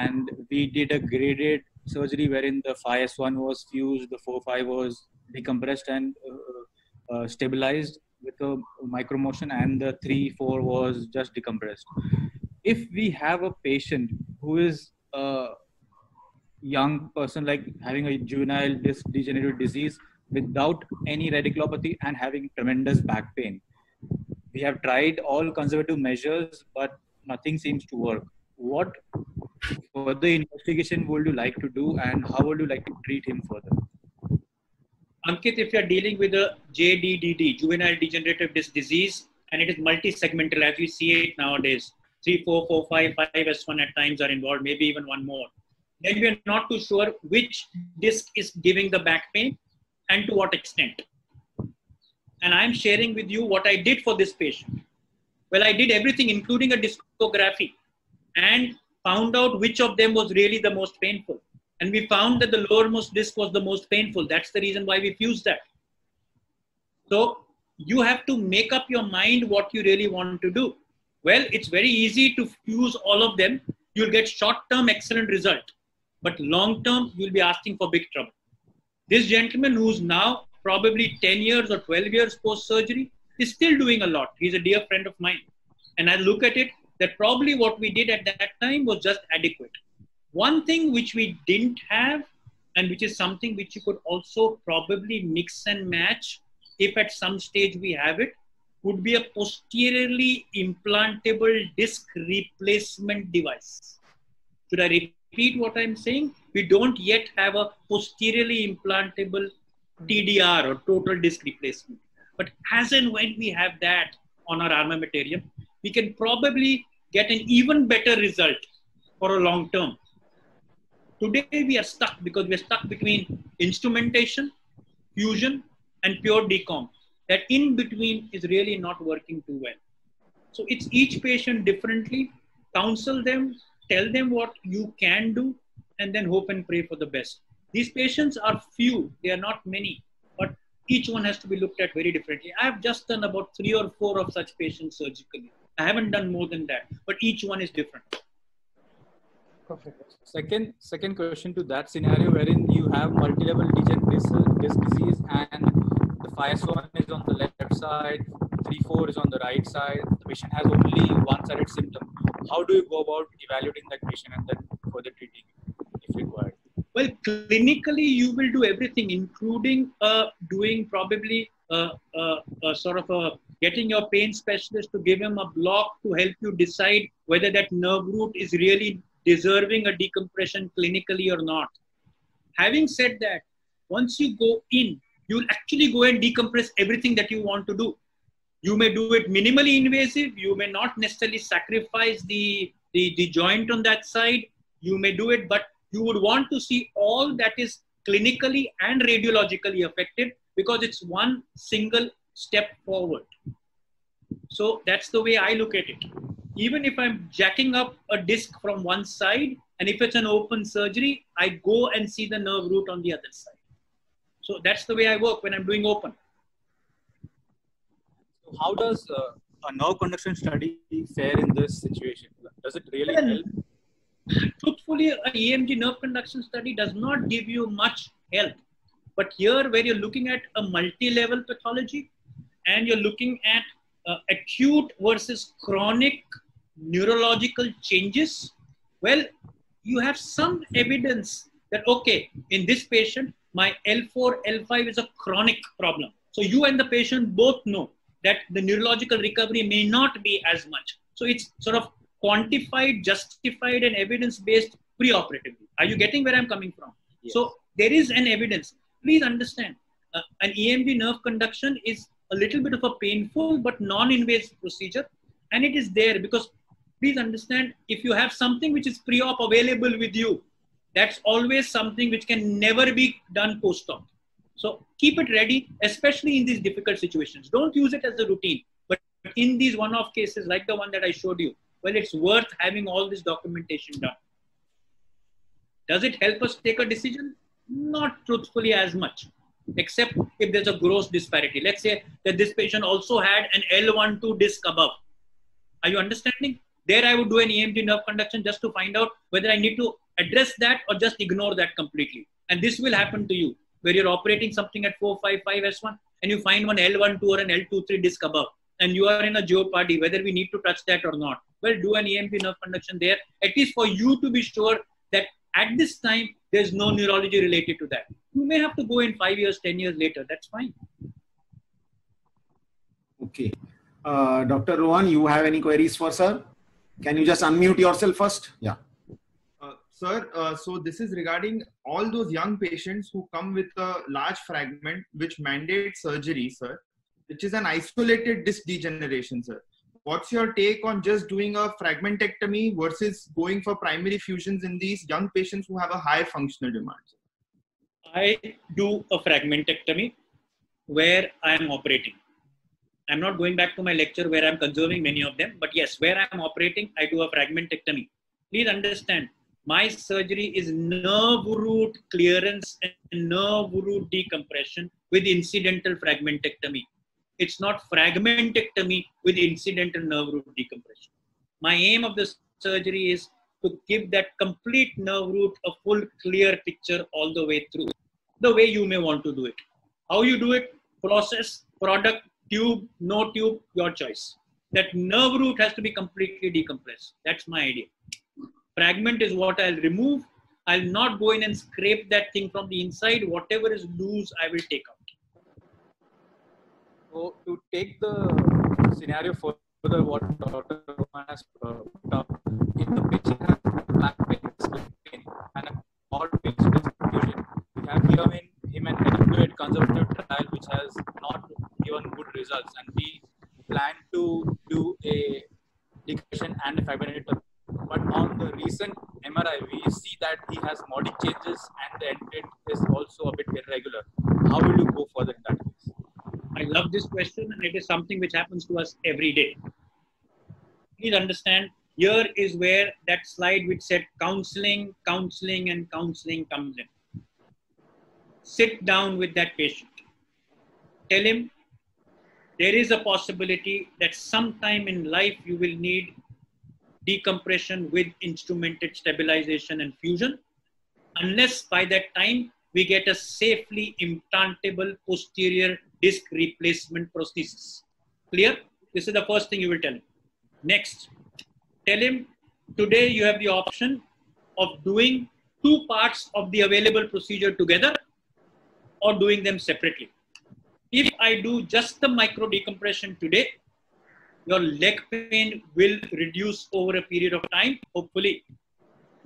and we did a graded surgery wherein the 5S1 was fused, the 4-5 was decompressed and uh, uh, stabilized with a micromotion and the 3-4 was just decompressed. If we have a patient who is a young person like having a juvenile disc degenerative disease without any radiculopathy and having tremendous back pain, we have tried all conservative measures, but nothing seems to work. What further investigation would you like to do, and how would you like to treat him further? Ankit, if you are dealing with a JDDD, juvenile degenerative disc disease, and it is multi-segmental as we see it nowadays, three, four, four, five, five S1 at times are involved, maybe even one more. Then we are not too sure which disc is giving the back pain and to what extent. And I'm sharing with you what I did for this patient. Well, I did everything, including a discography, and found out which of them was really the most painful. And we found that the lowermost disc was the most painful. That's the reason why we fused that. So you have to make up your mind what you really want to do. Well, it's very easy to fuse all of them. You'll get short term excellent result, but long term, you'll be asking for big trouble. This gentleman who's now probably 10 years or 12 years post surgery is still doing a lot. He's a dear friend of mine. And I look at it that probably what we did at that time was just adequate. One thing which we didn't have, and which is something which you could also probably mix and match if at some stage we have it, would be a posteriorly implantable disc replacement device. Should I repeat what I'm saying? We don't yet have a posteriorly implantable TDR or total disc replacement. But as and when we have that on our armamentarium, we can probably get an even better result for a long term. Today we are stuck because we are stuck between instrumentation, fusion, and pure decom. That in between is really not working too well. So it's each patient differently. Counsel them, tell them what you can do, and then hope and pray for the best. These patients are few, they are not many, but each one has to be looked at very differently. I have just done about three or four of such patients surgically. I haven't done more than that, but each one is different. Perfect. Second, second question to that scenario wherein you have multi-level degenerative disc disease and the FIRES one is on the left side, three four is on the right side. The patient has only one-sided symptom. How do you go about evaluating that patient and then further treating if required? Well, clinically, you will do everything, including uh, doing probably uh, uh, uh, sort of a getting your pain specialist to give him a block to help you decide whether that nerve root is really deserving a decompression clinically or not. Having said that, once you go in, you'll actually go and decompress everything that you want to do. You may do it minimally invasive. You may not necessarily sacrifice the, the, the joint on that side. You may do it, but you would want to see all that is clinically and radiologically affected because it's one single step forward. So that's the way I look at it. Even if I'm jacking up a disc from one side, and if it's an open surgery, I go and see the nerve root on the other side. So that's the way I work when I'm doing open. How does uh, a nerve conduction study fare in this situation? Does it really well, help? Truthfully, an EMG nerve conduction study does not give you much help. But here, where you're looking at a multi-level pathology and you're looking at uh, acute versus chronic neurological changes, well, you have some evidence that, okay, in this patient, my L4, L5 is a chronic problem. So you and the patient both know that the neurological recovery may not be as much. So it's sort of quantified, justified, and evidence based preoperatively. Are you getting where I'm coming from? Yes. So there is an evidence. Please understand uh, an EMG nerve conduction is a little bit of a painful but non invasive procedure, and it is there because please understand if you have something which is pre op available with you, that's always something which can never be done post op. So keep it ready, especially in these difficult situations. Don't use it as a routine. But in these one off cases, like the one that I showed you, well, it's worth having all this documentation done. Does it help us take a decision? Not truthfully as much, except if there's a gross disparity. Let's say that this patient also had an L12 disc above. Are you understanding? There I would do an EMG nerve conduction just to find out whether I need to address that or just ignore that completely. And this will happen to you where you're operating something at 455 S1 and you find one L12 or an L23 disc above and you are in a jeopardy whether we need to touch that or not. Well, do an EMG nerve conduction there, at least for you to be sure that at this time there's no neurology related to that. You may have to go in five years, 10 years later. That's fine. Okay. Uh, Dr. Rohan, you have any queries for sir? Can you just unmute yourself first? Yeah. Sir, uh, so this is regarding all those young patients who come with a large fragment which mandates surgery, sir which is an isolated disc degeneration, sir. What's your take on just doing a fragmentectomy versus going for primary fusions in these young patients who have a high functional demand? I do a fragmentectomy where I am operating. I'm not going back to my lecture where I'm conserving many of them, but yes, where I'm operating, I do a fragmentectomy. Please understand, my surgery is nerve root clearance and nerve root decompression with incidental fragmentectomy. It's not fragmentectomy with incidental nerve root decompression. My aim of this surgery is to give that complete nerve root a full clear picture all the way through, the way you may want to do it. How you do it, process, product, tube, no tube, your choice. That nerve root has to be completely decompressed. That's my idea. Fragment is what I'll remove. I'll not go in and scrape that thing from the inside. Whatever is loose, I will take out. So to take the scenario further, what Dr. Rohan has put up, if the patient has back pain and a patient confusion, we have given him an adequate conservative trial which has not given good results, and we plan to do a decompression and a fibrinolytic. But on the recent MRI, we see that he has modic changes and the endplate is also a bit irregular. How will you go further in that case? I love this question, and it is something which happens to us every day. Please understand, here is where that slide which said counseling, counseling, and counseling comes in. Sit down with that patient. Tell him there is a possibility that sometime in life you will need decompression with instrumented stabilization and fusion, unless by that time we get a safely implantable posterior disc replacement prosthesis. Clear? This is the first thing you will tell him. Next, tell him today you have the option of doing two parts of the available procedure together or doing them separately. If I do just the micro decompression today, your leg pain will reduce over a period of time, hopefully.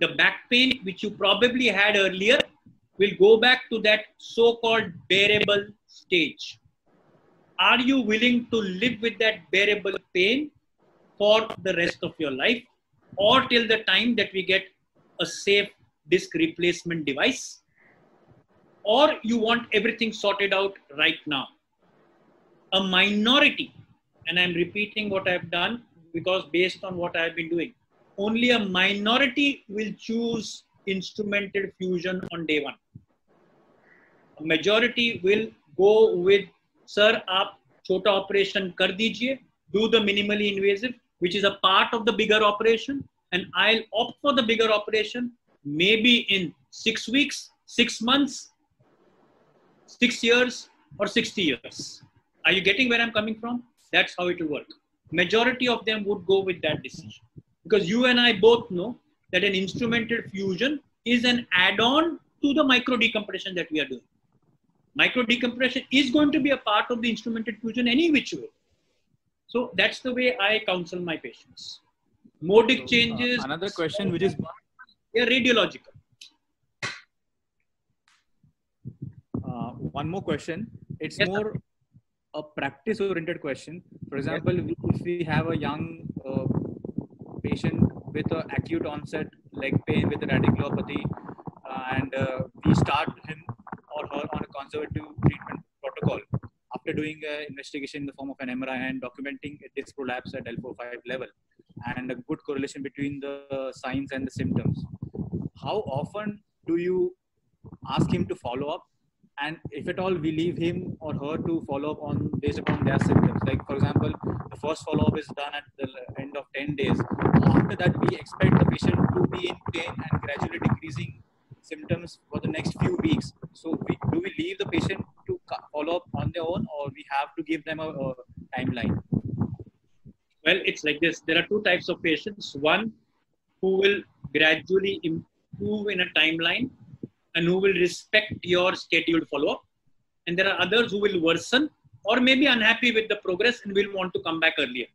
The back pain, which you probably had earlier, will go back to that so called bearable stage. Are you willing to live with that bearable pain for the rest of your life or till the time that we get a safe disc replacement device? Or you want everything sorted out right now? A minority, and I'm repeating what I've done because based on what I've been doing, only a minority will choose instrumented fusion on day one. A majority will go with, sir, aap chota operation kar dijiye, do the minimally invasive, which is a part of the bigger operation, and I'll opt for the bigger operation maybe in six weeks, six months, six years, or 60 years. Are you getting where I'm coming from? That's how it will work majority of them would go with that decision because you and i both know that an instrumented fusion is an add-on to the micro decompression that we are doing micro decompression is going to be a part of the instrumented fusion any which way. So that's the way I counsel my patients. Modic So, uh, changes. another question which is They're radiological. uh, one more question. It's Yes, sir. A practice oriented question. For example, if we have a young uh, patient with an acute onset leg pain with a radiculopathy, uh, and uh, we start him or her on a conservative treatment protocol after doing an investigation in the form of an MRI and documenting a disc prolapse at L4-5 level and a good correlation between the signs and the symptoms. How often do you ask him to follow up and if at all we leave him or her to follow up on based upon their symptoms like for example the first follow up is done at the end of 10 days after that we expect the patient to be in pain and gradually decreasing symptoms for the next few weeks so we, do we leave the patient to follow up on their own or we have to give them a, a timeline Well, it's like this. There are two types of patients. One who will gradually improve in a timeline and who will respect your scheduled follow-up. And there are others who will worsen or may be unhappy with the progress and will want to come back earlier.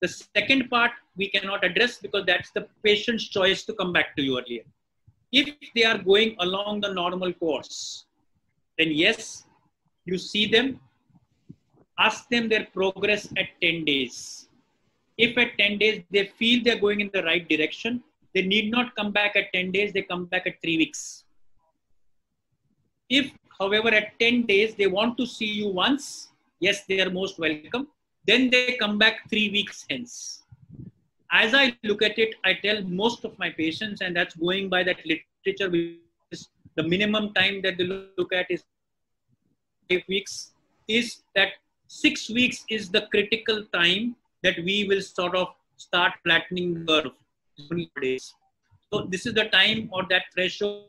The second part we cannot address because that's the patient's choice to come back to you earlier. If they are going along the normal course, then yes, you see them, ask them their progress at 10 days if at 10 days they feel they're going in the right direction, they need not come back at 10 days, they come back at three weeks. If, however, at 10 days they want to see you once, yes, they are most welcome. Then they come back three weeks hence. As I look at it, I tell most of my patients, and that's going by that literature, which is the minimum time that they look at is five weeks, is that six weeks is the critical time that we will sort of start flattening the curve. So this is the time or that threshold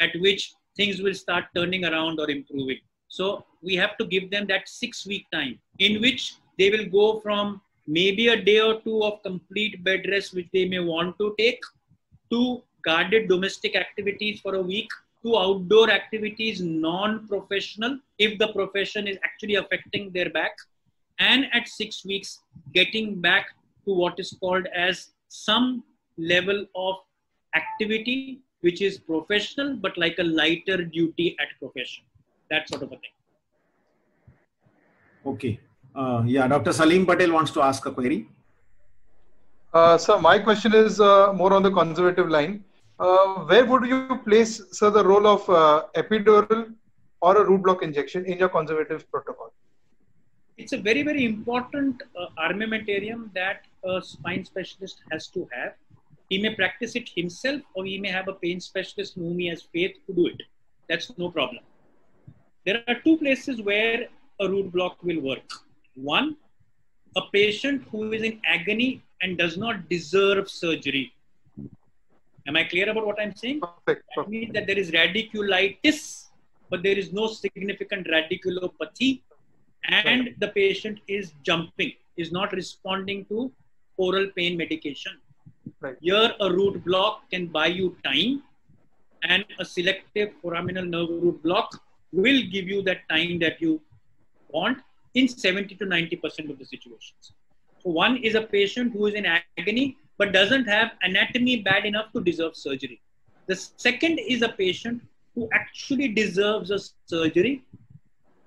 at which things will start turning around or improving. So we have to give them that six week time in which they will go from maybe a day or two of complete bed rest, which they may want to take, to guarded domestic activities for a week to outdoor activities non-professional if the profession is actually affecting their back and at six weeks getting back to what is called as some level of activity which is professional but like a lighter duty at profession. That sort of a thing. Okay. Uh, yeah dr salim patel wants to ask a query. Uh, so my question is uh, more on the conservative line. Uh, where would you place sir the role of uh, epidural or a root block injection in your conservative protocol? It's a very very important uh, armamentarium that a spine specialist has to have he may practice it himself or he may have a pain specialist whom he has faith to do it. That's no problem. There are two places where a root block will work. One a patient who is in agony and does not deserve surgery. Am i clear about what i'm saying? Perfect, that means that there is radiculitis but there is no significant radiculopathy and the patient is jumping, is not responding to oral pain medication. Right. Here, a root block can buy you time, and a selective foraminal nerve root block will give you that time that you want in 70 to 90% of the situations. So, one is a patient who is in agony but doesn't have anatomy bad enough to deserve surgery. The second is a patient who actually deserves a surgery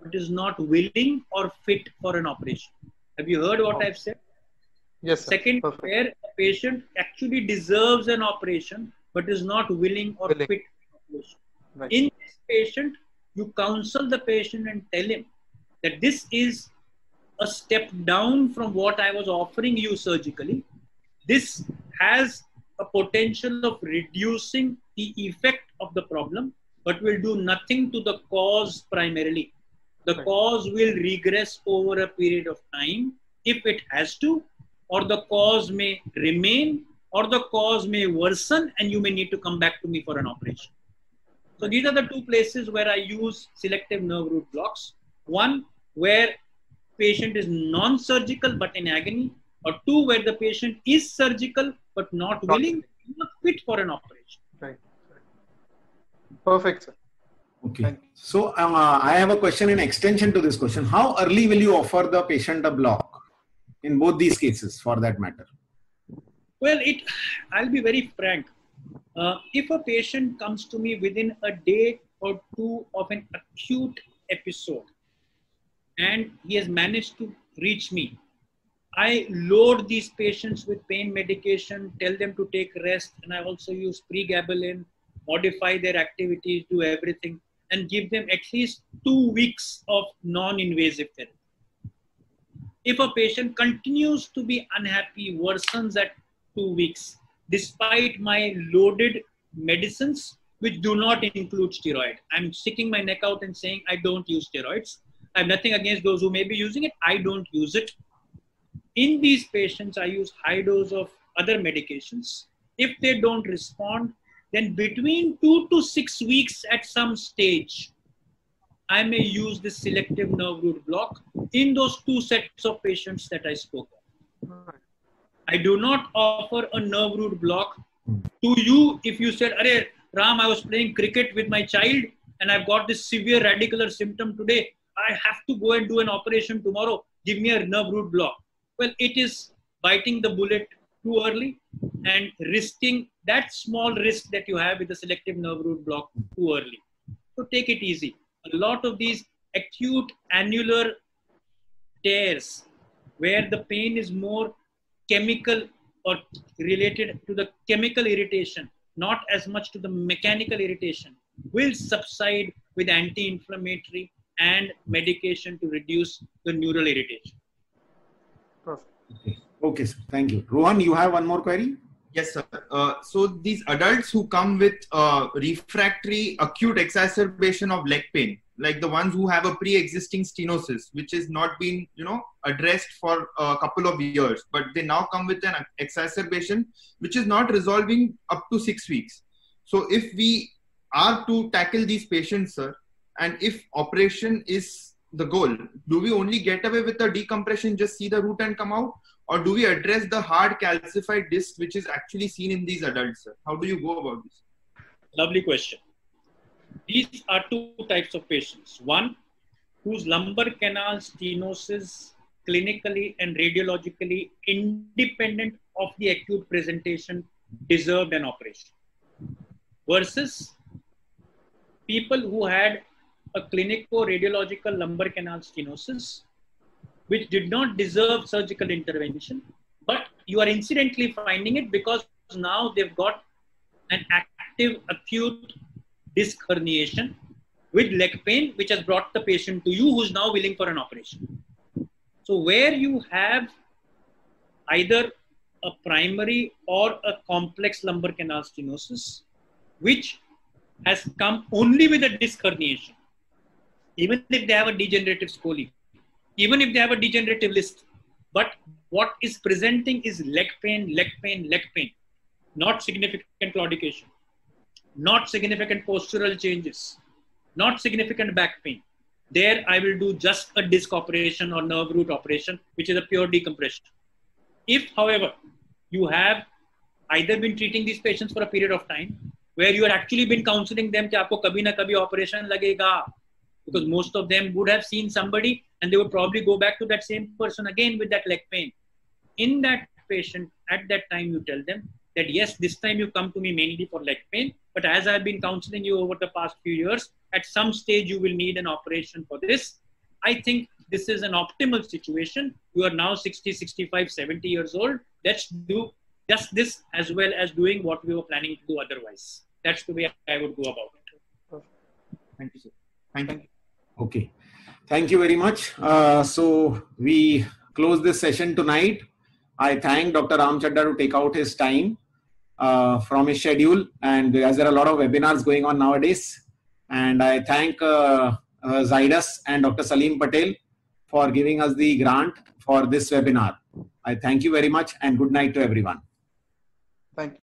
but is not willing or fit for an operation. Have you heard what oh. I've said? Yes. Sir. Second, Perfect. where a patient actually deserves an operation but is not willing or Willing. fit for an operation. Right. In this patient, you counsel the patient and tell him that this is a step down from what I was offering you surgically. This has a potential of reducing the effect of the problem, but will do nothing to the cause primarily. The Right. cause will regress over a period of time if it has to, or the cause may remain, or the cause may worsen, and you may need to come back to me for an operation. So these are the two places where I use selective nerve root blocks. One where patient is non-surgical but in agony, or two where the patient is surgical but not Not willing, not fit for an operation. Right. Perfect, sir. Okay. So uh, I have a question in extension to this question. How early will you offer the patient a block in both these cases for that matter? Well, it. I'll be very frank. Uh, if a patient comes to me within a day or two of an acute episode, and he has managed to reach me, I load these patients with pain medication, tell them to take rest, and I also use pregabalin, modify their activities, do everything, and give them at least two weeks of non-invasive therapy. If a patient continues to be unhappy, worsens at two weeks, despite my loaded medicines, which do not include steroid. I'm sticking my neck out and saying I don't use steroids. I have nothing against those who may be using it. I don't use it. In these patients, I use high dose of other medications. If they don't respond, then between two to six weeks at some stage, I may use this selective nerve root block in those two sets of patients that I spoke of. I do not offer a nerve root block to you if you said, Arey, Ram, I was playing cricket with my child and I've got this severe radicular symptom today. I have to go and do an operation tomorrow. Give me a nerve root block. Well, it is biting the bullet too early and risking that small risk that you have with the selective nerve root block too early. So take it easy. A lot of these acute annular tears where the pain is more chemical or related to the chemical irritation, not as much to the mechanical irritation, will subside with anti inflammatory and medication to reduce the neural irritation. Perfect. Okay. Okay, sir. Thank you. Rohan, you have one more query? Yes, sir. Uh, so these adults who come with uh, refractory acute exacerbation of leg pain, like the ones who have a pre-existing stenosis, which has not been, you know, addressed for a couple of years, but they now come with an exacerbation which is not resolving up to six weeks. So if we are to tackle these patients, sir, and if operation is the goal, do we only get away with the decompression, just see the root and come out? Or do we address the hard calcified disc which is actually seen in these adults sir? how do you go about this Lovely question. These are two types of patients. One, whose lumbar canal stenosis clinically and radiologically independent of the acute presentation deserved an operation versus people who had a clinico-radiological lumbar canal stenosis which did not deserve surgical intervention but you are incidentally finding it because now they've got an active acute disc herniation with leg pain which has brought the patient to you who's now willing for an operation. So where you have either a primary or a complex lumbar canal stenosis, which has come only with a disc herniation, even if they have a degenerative scoli, even if they have a degenerative list. But what is presenting is leg pain, leg pain, leg pain, not significant claudication, not significant postural changes, not significant back pain. There, I will do just a disc operation or nerve root operation, which is a pure decompression. If, however, you have either been treating these patients for a period of time where you have actually been counseling them कि आपको कभी ना कभी operation लगेगा because most of them would have seen somebody and they would probably go back to that same person again with that leg pain. In that patient, at that time, you tell them that yes, this time you come to me mainly for leg pain, but as I've been counseling you over the past few years, at some stage you will need an operation for this. I think this is an optimal situation. You are now 60, 65, 70 years old. Let's do just this as well as doing what we were planning to do otherwise. That's the way I would go about it. Thank you, sir. Thank you. Okay. Thank you very much. Uh, so we close this session tonight. I thank Dr. Ram Chaddha to take out his time uh, from his schedule. And as there are a lot of webinars going on nowadays, and I thank uh, uh, and Dr. Salim Patel for giving us the grant for this webinar. I thank you very much and good night to everyone. Thank you.